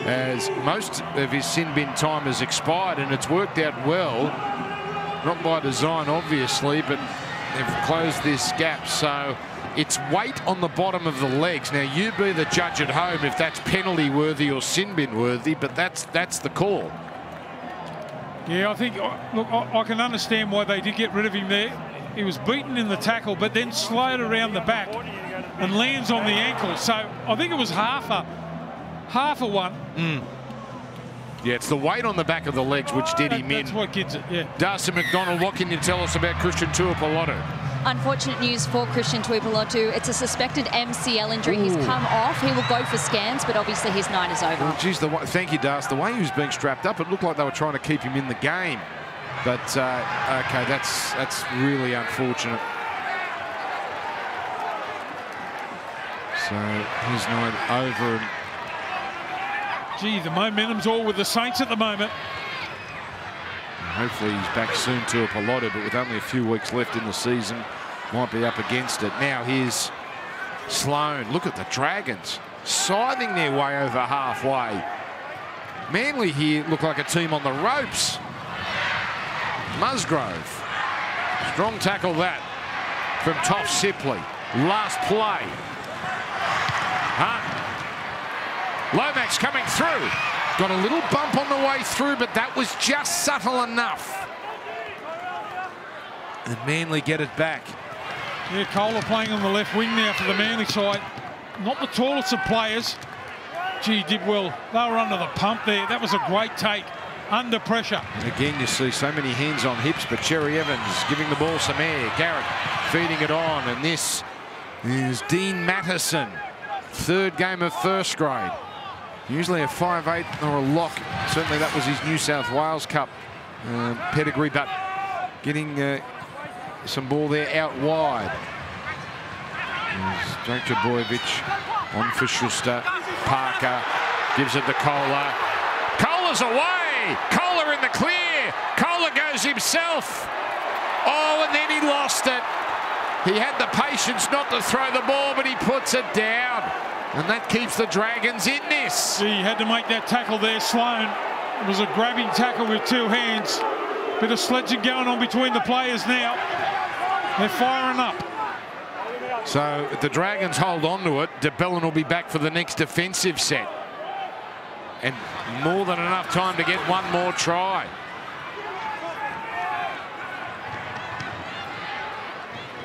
as most of his sin bin time has expired and it's worked out well. Not by design, obviously, but they've closed this gap. So it's weight on the bottom of the legs. Now you be the judge at home if that's penalty worthy or sin bin worthy, but that's that's the call. Yeah, I think, uh, look, I, I can understand why they did get rid of him there. He was beaten in the tackle, but then slid around the back and lands on the ankle. So I think it was half a half a one. Hmm. Yeah, it's the weight on the back of the legs which did him in. that's what gets it, yeah. Darcy McDonald, what can you tell us about Christian Tuipulotu? Unfortunate news for Christian Tuipulotu. It's a suspected MCL injury. He's come off. He will go for scans, but obviously his night is over. Well, geez, the way, thank you, Darcy. The way he was being strapped up, it looked like they were trying to keep him in the game. But uh, okay, that's that's really unfortunate. So his night over, Gee, the momentum's all with the Saints at the moment. Hopefully he's back soon to Tuipulotu, but with only a few weeks left in the season, might be up against it. Now here's Sloan. Look at the Dragons scything their way over halfway. Manly here look like a team on the ropes. Musgrove. Strong tackle that from Toff Sipley. Last play. Huh? Lomax coming through. Got a little bump on the way through, but that was just subtle enough. And Manly get it back. Yeah, Koula playing on the left wing now for the Manly side. Not the tallest of players. Gee, did well. They were under the pump there. That was a great take. Under pressure. And again, you see so many hands on hips, but Cherry Evans giving the ball some air. Garrick feeding it on, and this is Dean Matterson. Third game of first grade. Usually a 5'8 or a lock. Certainly that was his New South Wales Cup um, pedigree, but getting uh, some ball there out wide. Jake Trbojevic on for Schuster. Parker gives it to Koula. Koula's away. Koula in the clear. Koula goes himself. Oh, and then he lost it. He had the patience not to throw the ball, but he puts it down. And that keeps the Dragons in this. He had to make that tackle there, Sloan. It was a grabbing tackle with two hands. Bit of sledging going on between the players now. They're firing up. So the Dragons hold on to it, de Belin will be back for the next defensive set. And more than enough time to get one more try.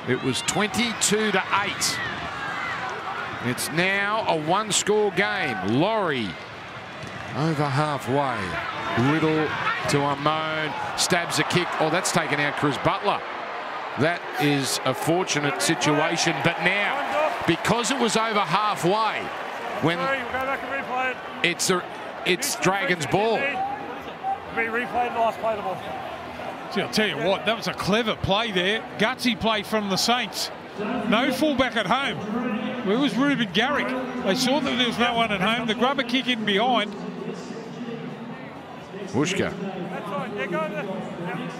It was 22 to 8. It's now a one-score game. Lawrie over halfway. Liddle to Amone. Stabs a kick. Oh, that's taken out Chris Butler. That is a fortunate situation. But now, because it was over halfway, when Sorry, we'll go back and replay it. it's a, it's Dragons ball. Be replayed last play the ball. Gee, I'll tell you what, that was a clever play there. Gutsy play from the Saints. No fullback at home. Where was Reuben Garrick? They saw that there was no one at home. The grubber kick in behind. Wushka. That's fine. Yeah, go there. Yeah.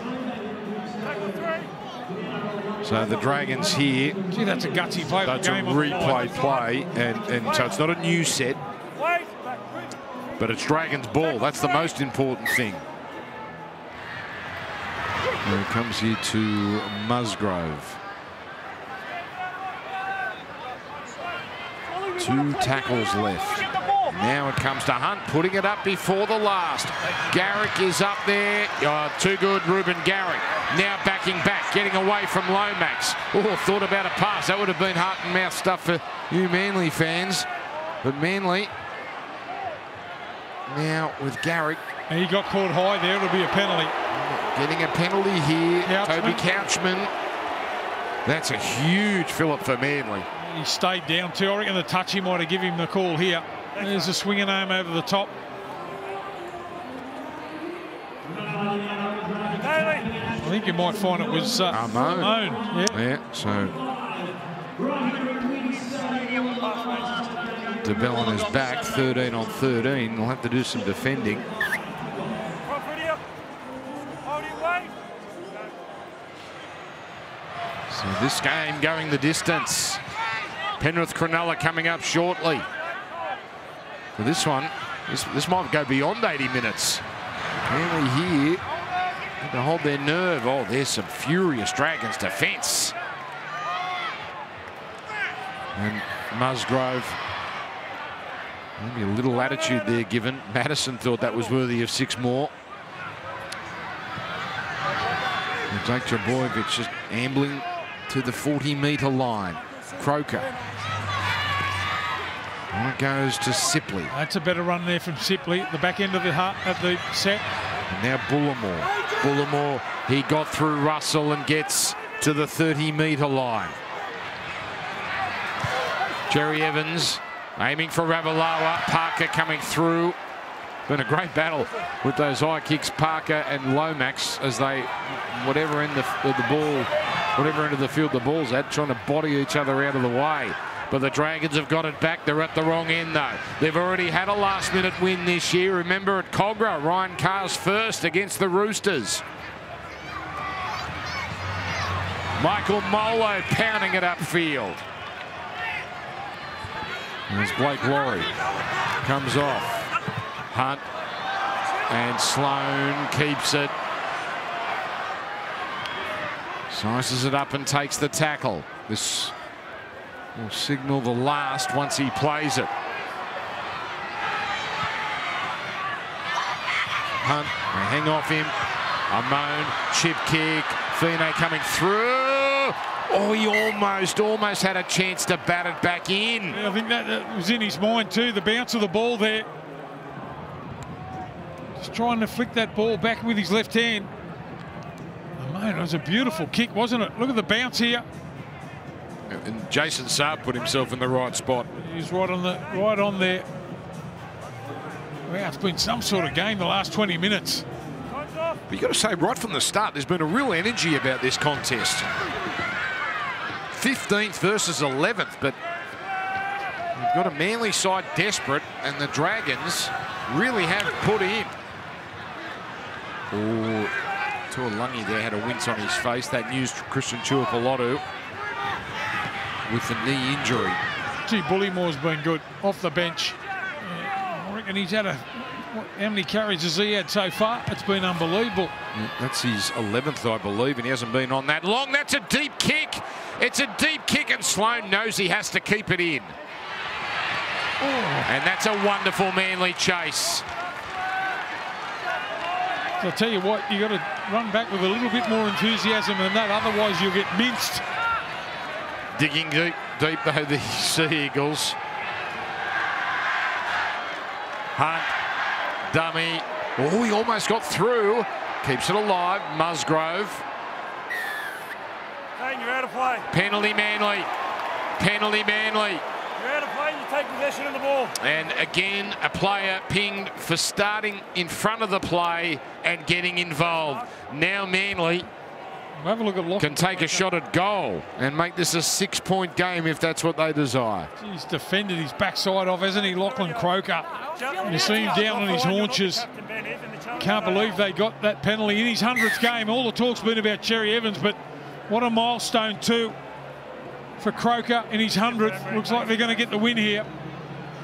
Tackle three. So the Dragons here. Gee, that's a gutsy play. That's a Game on the line. replay play, and, and so it's not a new set, but it's Dragons ball. That's the most important thing. And it comes here to Musgrove. Two tackles left. Now it comes to Hunt, putting it up before the last. Garrick is up there. Oh, too good, Reuben Garrick. Now backing back, getting away from Lomax. Oh, thought about a pass. That would have been heart and mouth stuff for you Manly fans. But Manly now with Garrick. And he got caught high there. It'll be a penalty. Getting a penalty here. Couchman. Toby Couchman. That's a huge fillip for Manly. He stayed down too. I reckon the touchy might have given him the call here. There's a swinging arm over the top. I think you might find it was uh, Amone. Amone, Yeah. Yeah, so de Belin is back, 13 on 13. They'll have to do some defending. So this game going the distance. Penrith Cronulla coming up shortly. For this one, this, this might go beyond 80 minutes. Manly here to hold their nerve. Oh, there's some furious Dragons defence. And Musgrove, maybe a little attitude there given. Madison thought that was worthy of six more. And Jake Trbojevic just ambling to the 40 metre line. Croker. And it goes to Sipley. That's a better run there from Sipley at the back end of the heart at the set. And now Bullemor. Bullemor, he got through Russell and gets to the 30 metre line. Cherry Evans aiming for Ravalawa. Parker coming through. Been a great battle with those high kicks, Parker and Lomax, as they, whatever end of the, the ball, whatever end of the field the ball's at, trying to body each other out of the way. But the Dragons have got it back. They're at the wrong end, though. They've already had a last-minute win this year. Remember at Kogarah, Ryan Carr's first against the Roosters. Michael Molo pounding it upfield. There's Blake Lawrie. Comes off. Hunt. And Sloan keeps it. Slices it up and takes the tackle. This will signal the last once he plays it. Hunt, hang off him. Amone, chip kick. Fine coming through. Oh, he almost, almost had a chance to bat it back in. Yeah, I think that, that was in his mind too, the bounce of the ball there. Just trying to flick that ball back with his left hand. Man, it was a beautiful kick, wasn't it? Look at the bounce here. And Jason Saab put himself in the right spot. He's right on the right on there. Wow, it's been some sort of game the last 20 minutes. But you've got to say, right from the start, there's been a real energy about this contest. 15th versus 11th, but you've got a Manly side desperate, and the Dragons really have put in. Oh, Tuolungi there had a wince on his face. That news Christian Tuipulotu with the knee injury. Gee, Bullemor's been good off the bench. I reckon he's had a. How many carries has he had so far? It's been unbelievable. That's his 11th, I believe, and he hasn't been on that long. That's a deep kick. It's a deep kick, and Sloan knows he has to keep it in. Oh. And that's a wonderful Manly chase. So I'll tell you what, you got to run back with a little bit more enthusiasm than that, otherwise you'll get minced. Digging deep, deep though, [LAUGHS] the Sea Eagles. Hunt, dummy. Oh, he almost got through. Keeps it alive. Musgrove. Kane, you're out of play. Penalty Manly. Penalty Manly. You're out of play. You take possession of the ball. And again, a player pinged for starting in front of the play and getting involved. Now Manly Have a look at Lachlan. can take a shot at goal and make this a six-point game if that's what they desire. He's defended his backside off, hasn't he, Lachlan Croker? You see him down on his haunches. Can't believe they got that penalty in his 100th game. All the talk's been about Cherry Evans, but what a milestone too for Croker in his 100th. Looks like they're going to get the win here.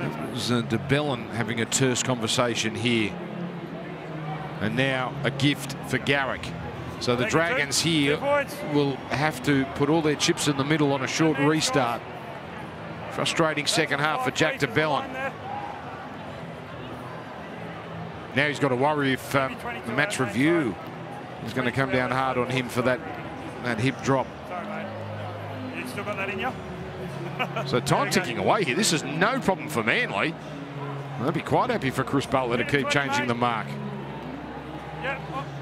It was uh, de Belin having a terse conversation here. And now a gift for Garrick. So the Take it, two. Dragons here will have to put all their chips in the middle on a short restart. Frustrating second half for Jack de Belin. Now he's got to worry if um, the match review is going to come down hard on him for that, that hip drop. Sorry, mate. You still got that in you? [LAUGHS] So time ticking away here. This is no problem for Manly. I'd be quite happy for Chris Butler to keep changing the mark.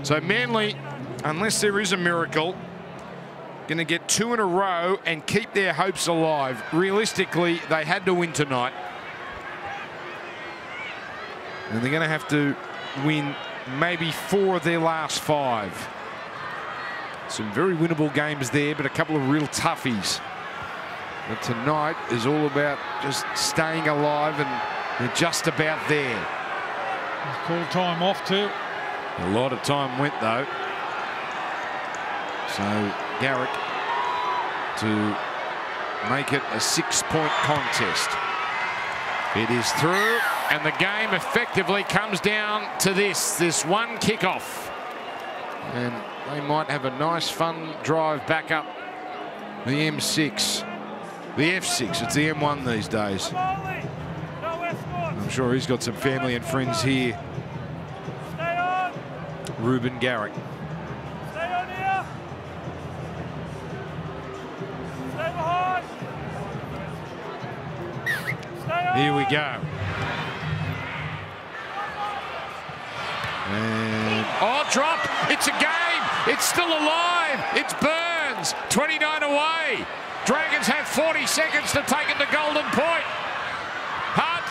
So Manly, unless there is a miracle, going to get two in a row and keep their hopes alive. Realistically, they had to win tonight. And they're going to have to win maybe four of their last five. Some very winnable games there, but a couple of real toughies. But tonight is all about just staying alive and they're just about there. Called time off too. A lot of time went though. So Garrick to make it a six-point contest. It is through, and the game effectively comes down to this, this one kickoff. And they might have a nice, fun drive back up the M6. The F6, it's the M1 these days. I'm sure he's got some family and friends here. Reuben Garrick. Here we go. And oh, drop! It's a game. It's still alive. It's Burns. 29 away. Dragons have 40 seconds to take it to Golden Point. Hunt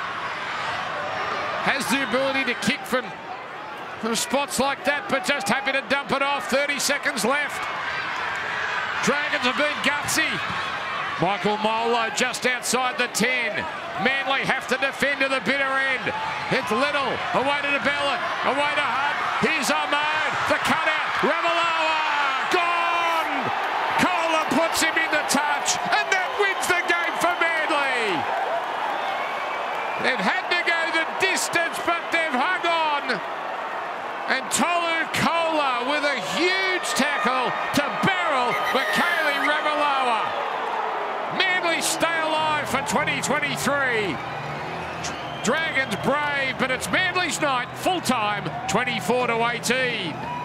has the ability to kick from, from spots like that, but just happy to dump it off. 30 seconds left. Dragons have been gutsy. Michael Molo just outside the 10. Manly have to defend to the bitter end. It's Liddle, away to de Belin, away to Hunt. Here's Amone, the cutout, Ravalawa, gone! Koula puts him in the touch, and that wins the game for Manly. They've had to go the distance, but they've hung on. And Tolu Koula with a huge tackle to barrel Mikaele Ravalawa. Manly stay alive for 2023. Dragons brave, but it's Manly's night, full time, 24 to 18.